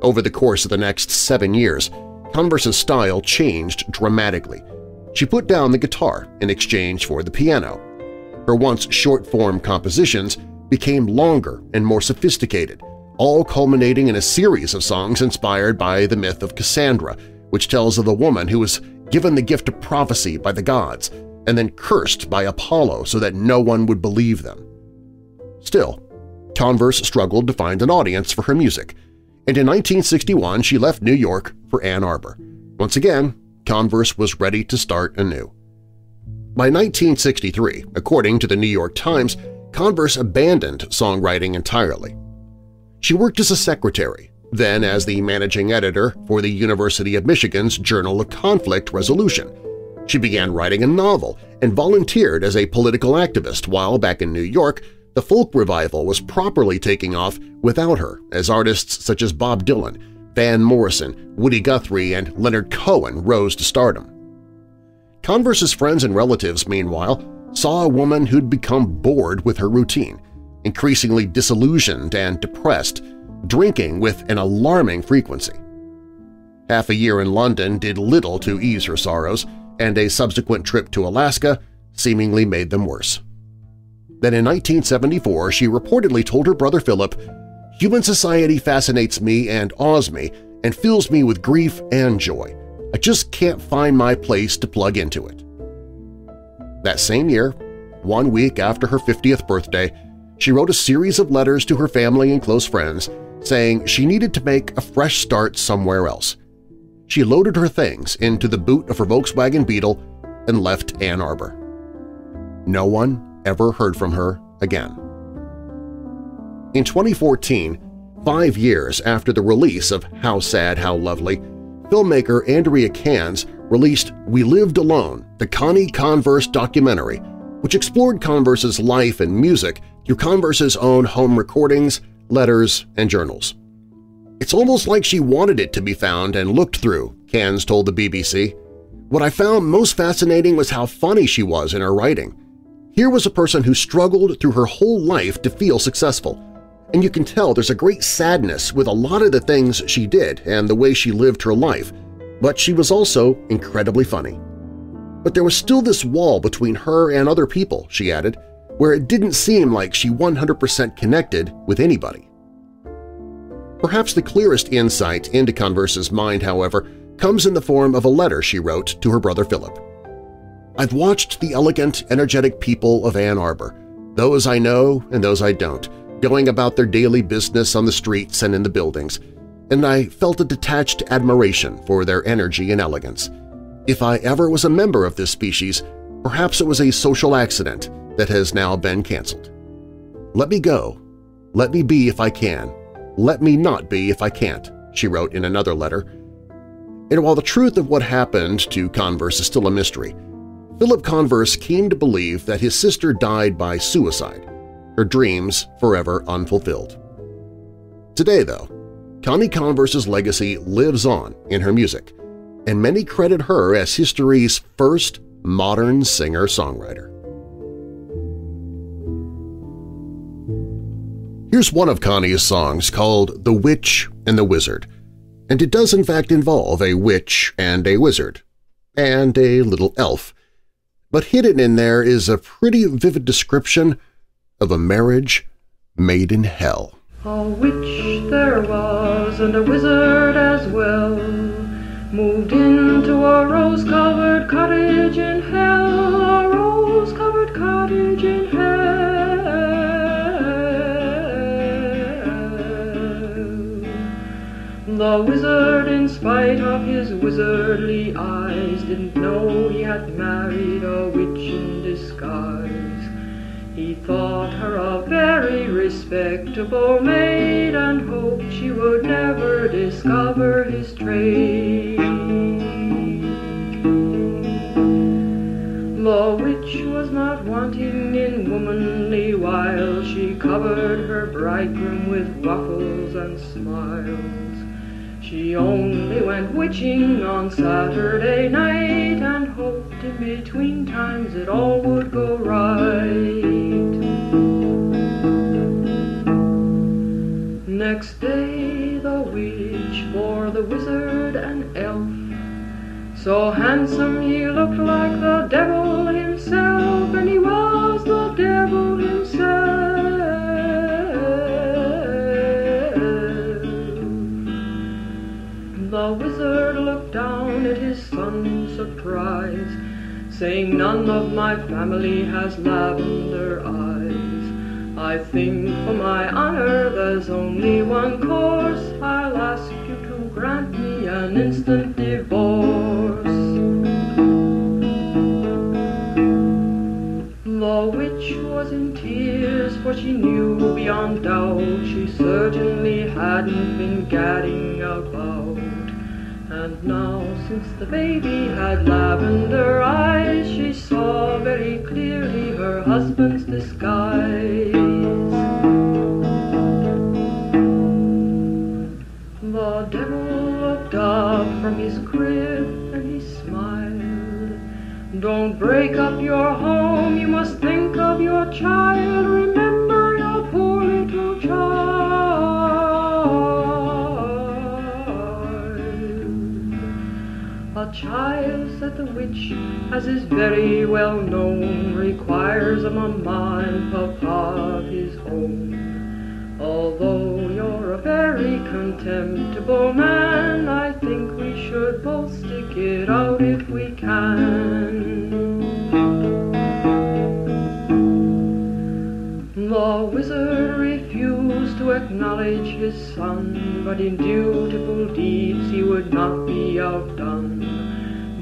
Over the course of the next seven years, Converse's style changed dramatically. She put down the guitar in exchange for the piano. Her once short-form compositions became longer and more sophisticated, all culminating in a series of songs inspired by the myth of Cassandra, which tells of a woman who was given the gift of prophecy by the gods and then cursed by Apollo so that no one would believe them. Still, Converse struggled to find an audience for her music, and in 1961 she left New York for Ann Arbor. Once again, Converse was ready to start anew. By 1963, according to the New York Times, Converse abandoned songwriting entirely. She worked as a secretary, then as the managing editor for the University of Michigan's Journal of Conflict Resolution, she began writing a novel and volunteered as a political activist while back in New York the folk revival was properly taking off without her as artists such as Bob Dylan, Van Morrison, Woody Guthrie, and Leonard Cohen rose to stardom. Converse's friends and relatives, meanwhile, saw a woman who'd become bored with her routine, increasingly disillusioned and depressed, drinking with an alarming frequency. Half a year in London did little to ease her sorrows, and a subsequent trip to Alaska seemingly made them worse. Then in 1974 she reportedly told her brother Philip, Human society fascinates me and awes me and fills me with grief and joy. I just can't find my place to plug into it. That same year, one week after her 50th birthday, she wrote a series of letters to her family and close friends saying she needed to make a fresh start somewhere else – she loaded her things into the boot of her Volkswagen Beetle and left Ann Arbor. No one ever heard from her again. In 2014, five years after the release of How Sad, How Lovely, filmmaker Andrea Kannes released We Lived Alone, the Connie Converse documentary, which explored Converse's life and music through Converse's own home recordings, letters, and journals. It's almost like she wanted it to be found and looked through, Kannes told the BBC. What I found most fascinating was how funny she was in her writing. Here was a person who struggled through her whole life to feel successful, and you can tell there's a great sadness with a lot of the things she did and the way she lived her life, but she was also incredibly funny. But there was still this wall between her and other people, she added, where it didn't seem like she 100% connected with anybody. Perhaps the clearest insight into Converse's mind, however, comes in the form of a letter she wrote to her brother Philip. I've watched the elegant, energetic people of Ann Arbor, those I know and those I don't, going about their daily business on the streets and in the buildings, and I felt a detached admiration for their energy and elegance. If I ever was a member of this species, perhaps it was a social accident that has now been canceled. Let me go. Let me be if I can. Let me not be if I can't, she wrote in another letter. And while the truth of what happened to Converse is still a mystery, Philip Converse came to believe that his sister died by suicide, her dreams forever unfulfilled. Today, though, Connie Converse's legacy lives on in her music, and many credit her as history's first modern singer-songwriter. Here's one of Connie's songs called The Witch and the Wizard, and it does in fact involve a witch and a wizard, and a little elf, but hidden in there is a pretty vivid description of a marriage made in hell. A witch there was and a wizard as well Moved into a rose-covered cottage in hell A rose-covered cottage in The wizard, in spite of his wizardly eyes Didn't know he had married a witch in disguise he thought her a very respectable maid and hoped she would never discover his trade. The witch was not wanting in womanly wiles, she covered her bridegroom with ruffles and smiles. She only went witching on Saturday night and hoped in between times it all would go right. Next day the witch bore the wizard an elf. So handsome he looked like saying none of my family has lavender eyes. I think for my honor there's only one course, I'll ask you to grant me an instant divorce. The witch was in tears, for she knew beyond doubt she certainly hadn't been gadding about. And now, since the baby had lavender eyes, she saw very clearly her husband's disguise. The devil looked up from his crib and he smiled. Don't break up your home, you must think of your child. Remember Child, said the witch, as is very well known, requires a mamma and papa of his own. Although you're a very contemptible man, I think we should both stick it out if we can. The wizard refused to acknowledge his son, but in dutiful deeds he would not be outdone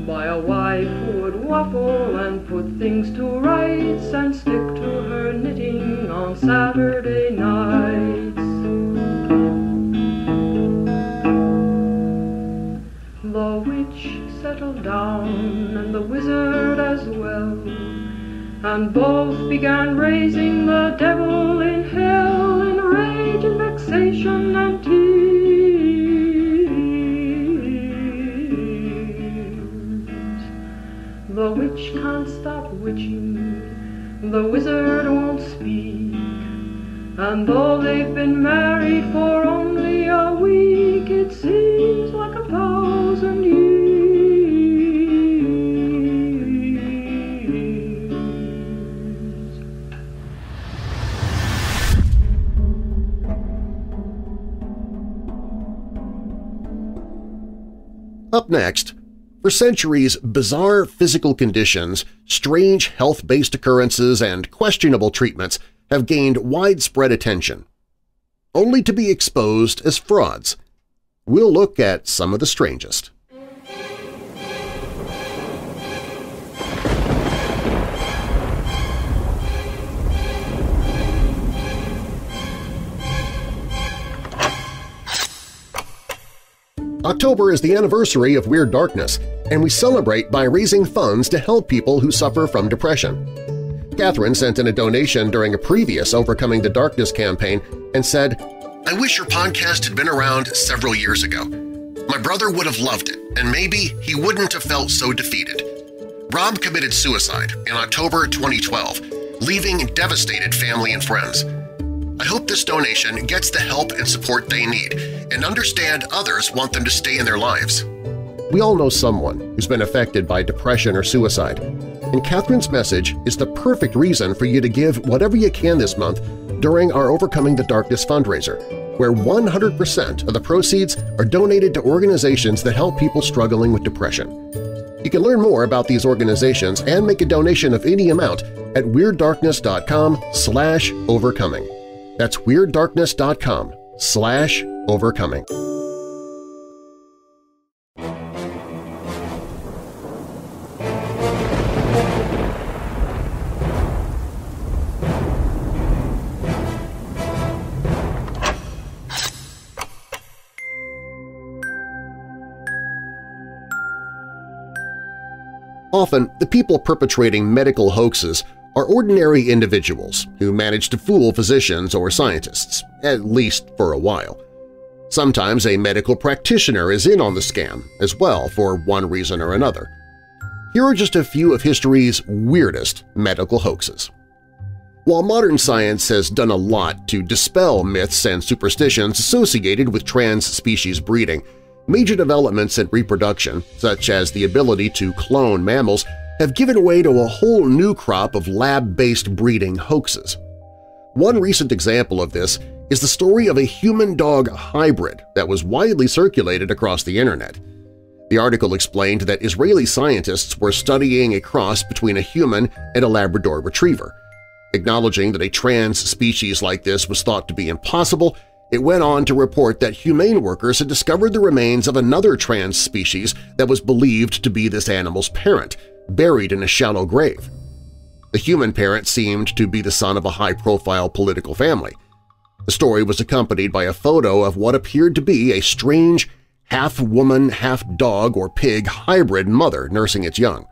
by a wife who would waffle and put things to rights and stick to her knitting on Saturday nights. The witch settled down and the wizard as well, and both began raising the devil in hell in rage and vexation and tears. The witch can't stop witching, the wizard won't speak, and though they've been married for only a week, it seems like a thousand years. Up next, for centuries, bizarre physical conditions, strange health-based occurrences, and questionable treatments have gained widespread attention, only to be exposed as frauds. We'll look at some of the strangest. October is the anniversary of Weird Darkness, and we celebrate by raising funds to help people who suffer from depression. Catherine sent in a donation during a previous Overcoming the Darkness campaign and said, I wish your podcast had been around several years ago. My brother would have loved it, and maybe he wouldn't have felt so defeated. Rob committed suicide in October 2012, leaving devastated family and friends. I hope this donation gets the help and support they need and understand others want them to stay in their lives. We all know someone who's been affected by depression or suicide, and Catherine's message is the perfect reason for you to give whatever you can this month during our Overcoming the Darkness fundraiser, where 100% of the proceeds are donated to organizations that help people struggling with depression. You can learn more about these organizations and make a donation of any amount at WeirdDarkness.com slash overcoming. That's WeirdDarkness.com slash overcoming. Often, the people perpetrating medical hoaxes are ordinary individuals who manage to fool physicians or scientists, at least for a while. Sometimes a medical practitioner is in on the scam as well for one reason or another. Here are just a few of history's weirdest medical hoaxes. While modern science has done a lot to dispel myths and superstitions associated with trans-species breeding, major developments in reproduction, such as the ability to clone mammals, have given way to a whole new crop of lab-based breeding hoaxes. One recent example of this is the story of a human-dog hybrid that was widely circulated across the Internet. The article explained that Israeli scientists were studying a cross between a human and a Labrador retriever. Acknowledging that a trans species like this was thought to be impossible, it went on to report that humane workers had discovered the remains of another trans species that was believed to be this animal's parent, buried in a shallow grave. The human parent seemed to be the son of a high-profile political family. The story was accompanied by a photo of what appeared to be a strange half-woman, half-dog or pig hybrid mother nursing its young.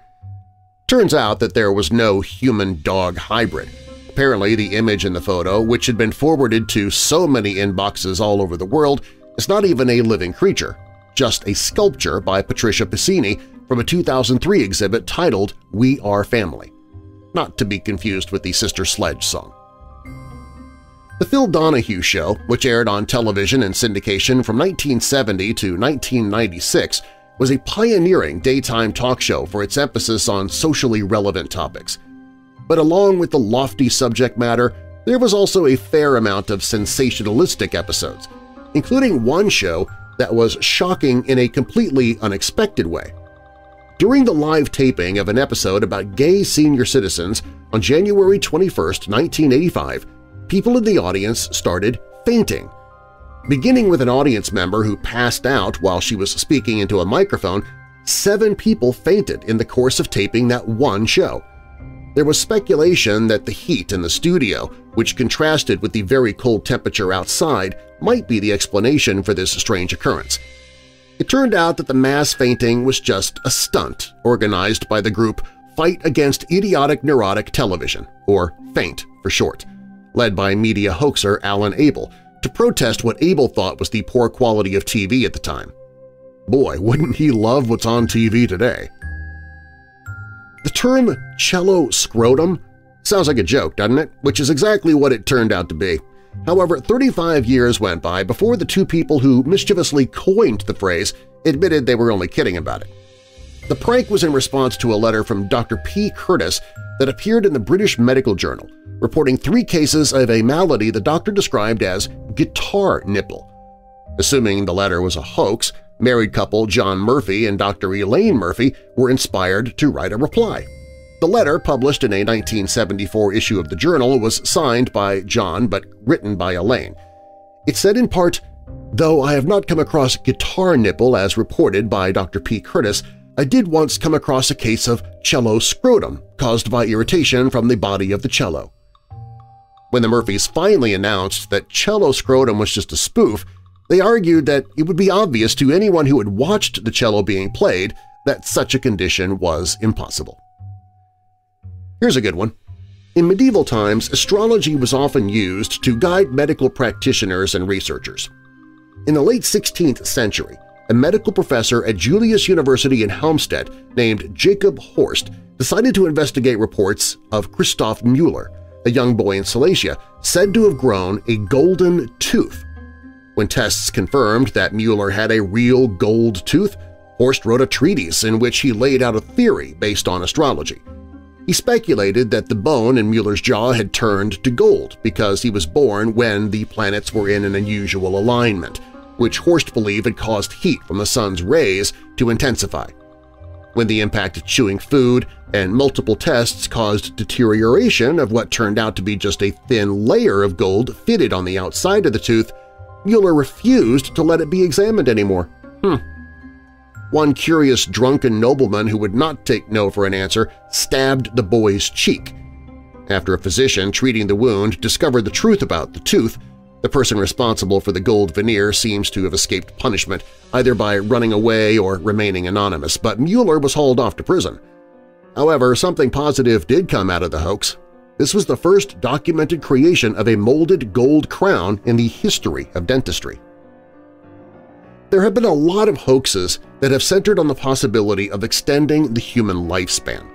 Turns out that there was no human-dog hybrid. Apparently, the image in the photo, which had been forwarded to so many inboxes all over the world, is not even a living creature, just a sculpture by Patricia Piccinini from a 2003 exhibit titled We Are Family, not to be confused with the Sister Sledge song. The Phil Donahue Show, which aired on television and syndication from 1970 to 1996, was a pioneering daytime talk show for its emphasis on socially relevant topics. But along with the lofty subject matter, there was also a fair amount of sensationalistic episodes, including one show that was shocking in a completely unexpected way. During the live taping of an episode about gay senior citizens on January 21, 1985, people in the audience started fainting. Beginning with an audience member who passed out while she was speaking into a microphone, seven people fainted in the course of taping that one show. There was speculation that the heat in the studio, which contrasted with the very cold temperature outside, might be the explanation for this strange occurrence. It turned out that the mass fainting was just a stunt organized by the group Fight Against Idiotic Neurotic Television, or FAINT for short, led by media hoaxer Alan Abel, to protest what Abel thought was the poor quality of TV at the time. Boy, wouldn't he love what's on TV today. The term cello scrotum sounds like a joke, doesn't it? Which is exactly what it turned out to be. However, 35 years went by before the two people who mischievously coined the phrase admitted they were only kidding about it. The prank was in response to a letter from Dr. P. Curtis that appeared in the British Medical Journal, reporting three cases of a malady the doctor described as guitar nipple. Assuming the letter was a hoax, Married couple John Murphy and Dr. Elaine Murphy were inspired to write a reply. The letter, published in a 1974 issue of the Journal, was signed by John but written by Elaine. It said in part, Though I have not come across guitar nipple as reported by Dr. P. Curtis, I did once come across a case of cello scrotum caused by irritation from the body of the cello. When the Murphys finally announced that cello scrotum was just a spoof, they argued that it would be obvious to anyone who had watched the cello being played that such a condition was impossible. Here's a good one. In medieval times, astrology was often used to guide medical practitioners and researchers. In the late 16th century, a medical professor at Julius University in Helmstedt named Jacob Horst decided to investigate reports of Christoph Mueller, a young boy in Silesia, said to have grown a golden tooth. When tests confirmed that Mueller had a real gold tooth, Horst wrote a treatise in which he laid out a theory based on astrology. He speculated that the bone in Mueller's jaw had turned to gold because he was born when the planets were in an unusual alignment, which Horst believed had caused heat from the sun's rays to intensify. When the impact of chewing food and multiple tests caused deterioration of what turned out to be just a thin layer of gold fitted on the outside of the tooth, Mueller refused to let it be examined anymore. Hmm. One curious drunken nobleman who would not take no for an answer stabbed the boy's cheek. After a physician treating the wound discovered the truth about the tooth, the person responsible for the gold veneer seems to have escaped punishment, either by running away or remaining anonymous, but Mueller was hauled off to prison. However, something positive did come out of the hoax. This was the first documented creation of a molded gold crown in the history of dentistry. There have been a lot of hoaxes that have centered on the possibility of extending the human lifespan.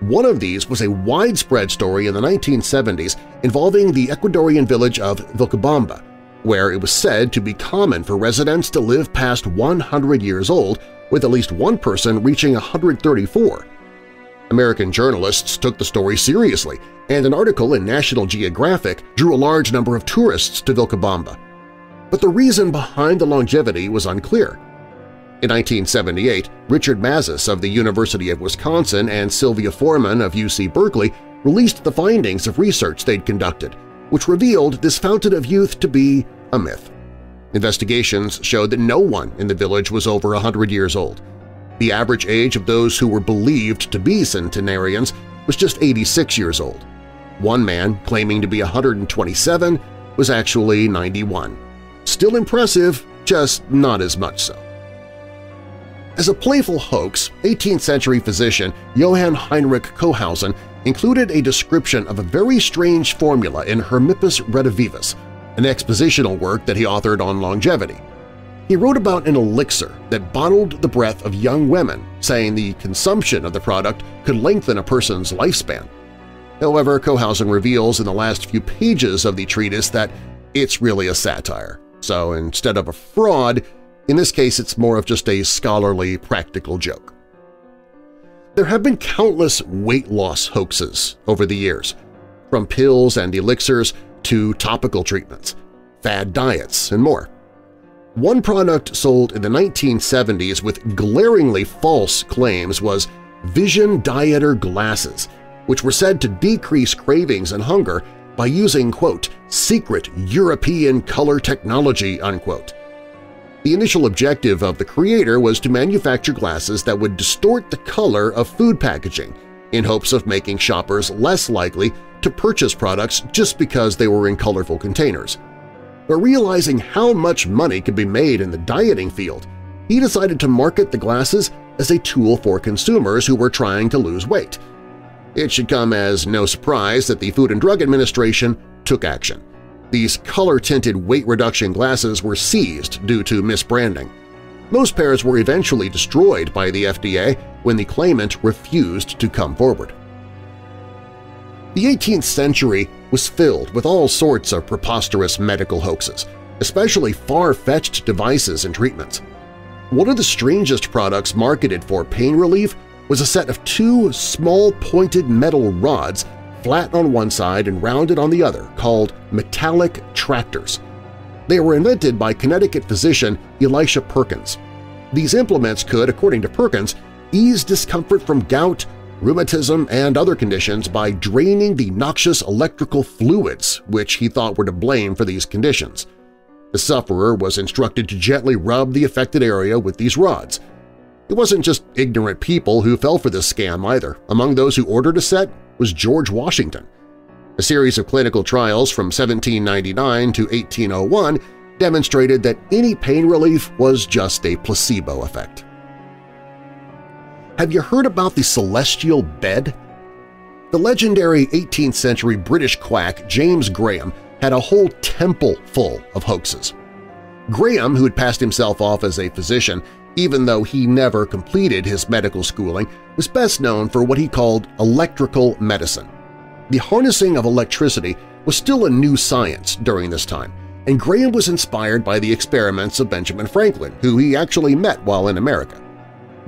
One of these was a widespread story in the 1970s involving the Ecuadorian village of Vilcabamba, where it was said to be common for residents to live past 100 years old, with at least one person reaching 134. American journalists took the story seriously, and an article in National Geographic drew a large number of tourists to Vilcabamba. But the reason behind the longevity was unclear. In 1978, Richard Mazess of the University of Wisconsin and Sylvia Forman of UC Berkeley released the findings of research they'd conducted, which revealed this fountain of youth to be a myth. Investigations showed that no one in the village was over 100 years old. The average age of those who were believed to be centenarians was just 86 years old. One man, claiming to be 127, was actually 91. Still impressive, just not as much so. As a playful hoax, 18th-century physician Johann Heinrich Cohausen included a description of a very strange formula in Hermippus redivivus, an expositional work that he authored on longevity. He wrote about an elixir that bottled the breath of young women, saying the consumption of the product could lengthen a person's lifespan. However, Cohausen reveals in the last few pages of the treatise that it's really a satire. So instead of a fraud, in this case, it's more of just a scholarly, practical joke. There have been countless weight loss hoaxes over the years, from pills and elixirs to topical treatments, fad diets, and more. One product sold in the 1970s with glaringly false claims was Vision Dieter glasses, which were said to decrease cravings and hunger by using, quote, secret European color technology, unquote. The initial objective of the creator was to manufacture glasses that would distort the color of food packaging in hopes of making shoppers less likely to purchase products just because they were in colorful containers. But realizing how much money could be made in the dieting field, he decided to market the glasses as a tool for consumers who were trying to lose weight. It should come as no surprise that the Food and Drug Administration took action these color-tinted weight reduction glasses were seized due to misbranding. Most pairs were eventually destroyed by the FDA when the claimant refused to come forward. The 18th century was filled with all sorts of preposterous medical hoaxes, especially far-fetched devices and treatments. One of the strangest products marketed for pain relief was a set of two small pointed metal rods flat on one side and rounded on the other, called metallic tractors. They were invented by Connecticut physician Elisha Perkins. These implements could, according to Perkins, ease discomfort from gout, rheumatism, and other conditions by draining the noxious electrical fluids which he thought were to blame for these conditions. The sufferer was instructed to gently rub the affected area with these rods. It wasn't just ignorant people who fell for this scam either. Among those who ordered a set was George Washington. A series of clinical trials from 1799 to 1801 demonstrated that any pain relief was just a placebo effect. Have you heard about the celestial bed? The legendary 18th-century British quack James Graham had a whole temple full of hoaxes. Graham, who had passed himself off as a physician even though he never completed his medical schooling, was best known for what he called electrical medicine. The harnessing of electricity was still a new science during this time, and Graham was inspired by the experiments of Benjamin Franklin, who he actually met while in America.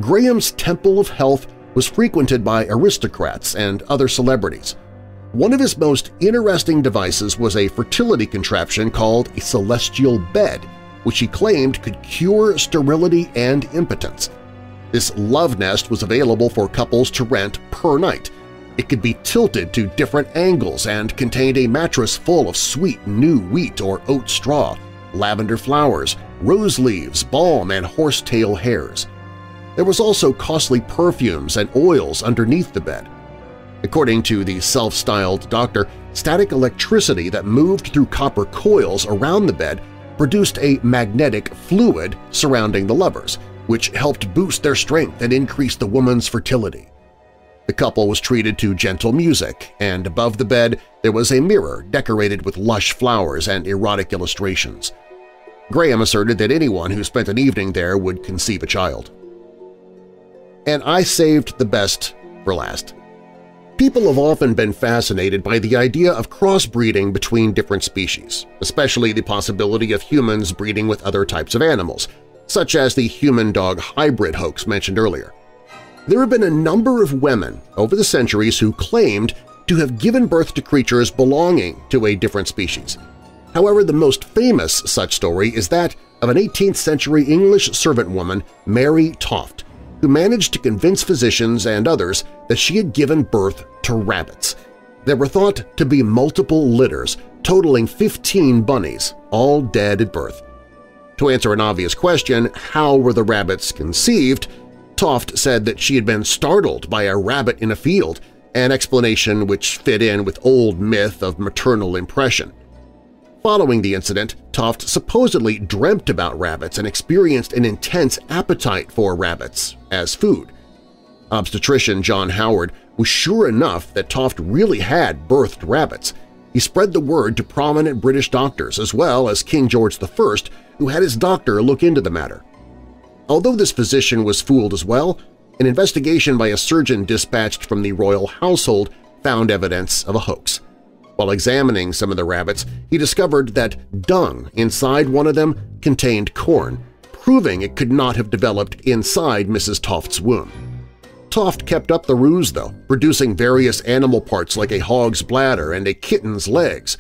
Graham's Temple of Health was frequented by aristocrats and other celebrities. One of his most interesting devices was a fertility contraption called a celestial bed, which he claimed could cure sterility and impotence. This love nest was available for couples to rent per night. It could be tilted to different angles and contained a mattress full of sweet new wheat or oat straw, lavender flowers, rose leaves, balm, and horsetail hairs. There was also costly perfumes and oils underneath the bed. According to the self-styled doctor, static electricity that moved through copper coils around the bed produced a magnetic fluid surrounding the lovers, which helped boost their strength and increase the woman's fertility. The couple was treated to gentle music, and above the bed there was a mirror decorated with lush flowers and erotic illustrations. Graham asserted that anyone who spent an evening there would conceive a child and I saved the best for last. People have often been fascinated by the idea of crossbreeding between different species, especially the possibility of humans breeding with other types of animals, such as the human-dog hybrid hoax mentioned earlier. There have been a number of women over the centuries who claimed to have given birth to creatures belonging to a different species. However, the most famous such story is that of an 18th-century English servant woman, Mary Toft, who managed to convince physicians and others that she had given birth to rabbits. There were thought to be multiple litters, totaling 15 bunnies, all dead at birth. To answer an obvious question, how were the rabbits conceived, Toft said that she had been startled by a rabbit in a field, an explanation which fit in with old myth of maternal impression. Following the incident, Toft supposedly dreamt about rabbits and experienced an intense appetite for rabbits as food. Obstetrician John Howard was sure enough that Toft really had birthed rabbits. He spread the word to prominent British doctors as well as King George I, who had his doctor look into the matter. Although this physician was fooled as well, an investigation by a surgeon dispatched from the royal household found evidence of a hoax. While examining some of the rabbits, he discovered that dung inside one of them contained corn, proving it could not have developed inside Mrs. Toft's womb. Toft kept up the ruse, though, producing various animal parts like a hog's bladder and a kitten's legs.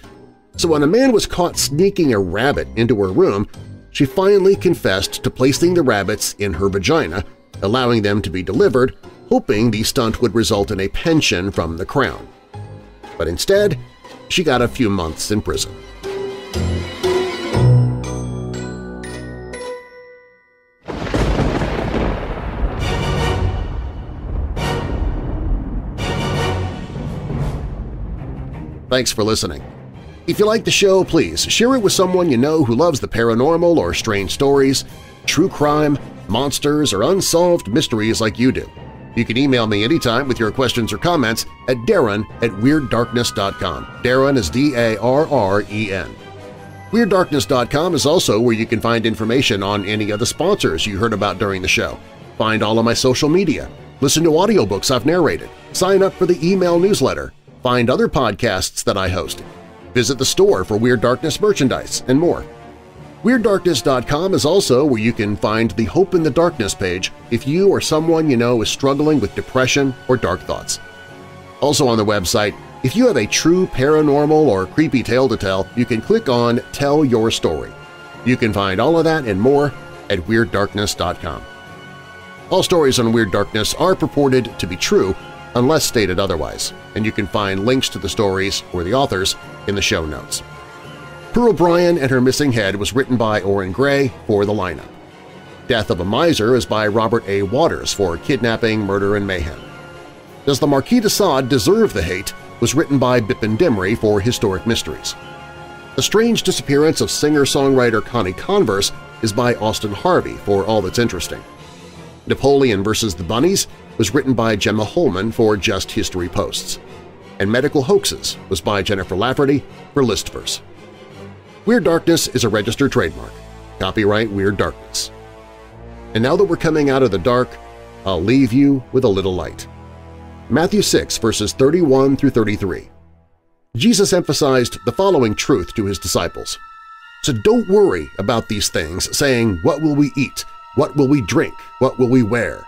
So when a man was caught sneaking a rabbit into her room, she finally confessed to placing the rabbits in her vagina, allowing them to be delivered, hoping the stunt would result in a pension from the crown. But instead, she got a few months in prison. Thanks for listening. If you like the show, please share it with someone you know who loves the paranormal or strange stories, true crime, monsters, or unsolved mysteries like you do. You can email me anytime with your questions or comments at darren at WeirdDarkness.com. Darren is D-A-R-R-E-N. WeirdDarkness.com is also where you can find information on any of the sponsors you heard about during the show. Find all of my social media, listen to audiobooks I've narrated, sign up for the email newsletter, find other podcasts that I host, visit the store for Weird Darkness merchandise, and more. WeirdDarkness.com is also where you can find the Hope in the Darkness page if you or someone you know is struggling with depression or dark thoughts. Also on the website, if you have a true paranormal or creepy tale to tell, you can click on Tell Your Story. You can find all of that and more at WeirdDarkness.com. All stories on Weird Darkness are purported to be true unless stated otherwise, and you can find links to the stories or the authors in the show notes. Pearl Bryan and Her Missing Head was written by Orrin Grey for the lineup. Death of a Miser is by Robert A. Waters for Kidnapping, Murder, and Mayhem. Does the Marquis de Sade Deserve the Hate was written by Bipin Dimri for Historic Mysteries. The Strange Disappearance of singer-songwriter Connie Converse is by Austin Harvey for All That's Interesting. Napoleon vs. the Bunnies was written by Gemma Holman for Just History Posts. And Medical Hoaxes was by Jennifer Lafferty for Listverse. Weird Darkness is a registered trademark. Copyright Weird Darkness. And now that we're coming out of the dark, I'll leave you with a little light. Matthew 6 verses 31 through 33. Jesus emphasized the following truth to his disciples. So don't worry about these things, saying, What will we eat? What will we drink? What will we wear?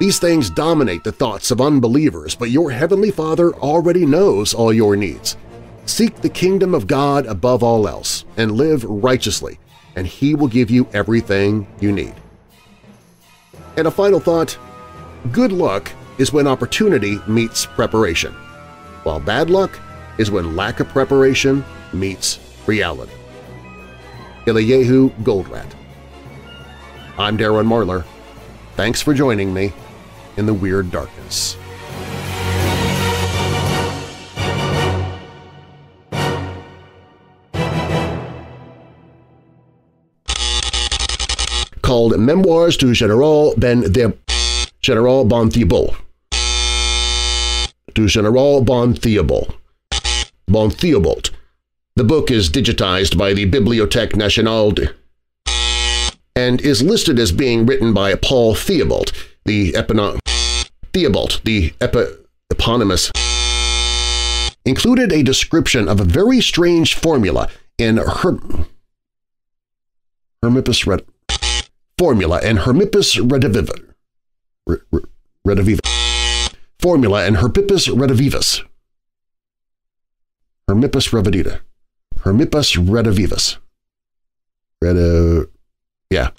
These things dominate the thoughts of unbelievers, but your Heavenly Father already knows all your needs. Seek the kingdom of God above all else and live righteously, and He will give you everything you need. And a final thought, good luck is when opportunity meets preparation, while bad luck is when lack of preparation meets reality. Eliyahu Goldratt I'm Darren Marlar. Thanks for joining me in the Weird Darkness. Called Memoirs du General Ben the General Bon Thibault. Du General Bon Thibault. Bon Theobald. The book is digitized by the Bibliothèque Nationale and is listed as being written by Paul Theobald, the eponym Theobald, the eponymous, included a description of a very strange formula in Her Hermippus red formula and Hermippus redivivus. rediviva formula and Hermippus redivivus. Hermippus revidita. Hermippus redivivus. Redi... Yeah.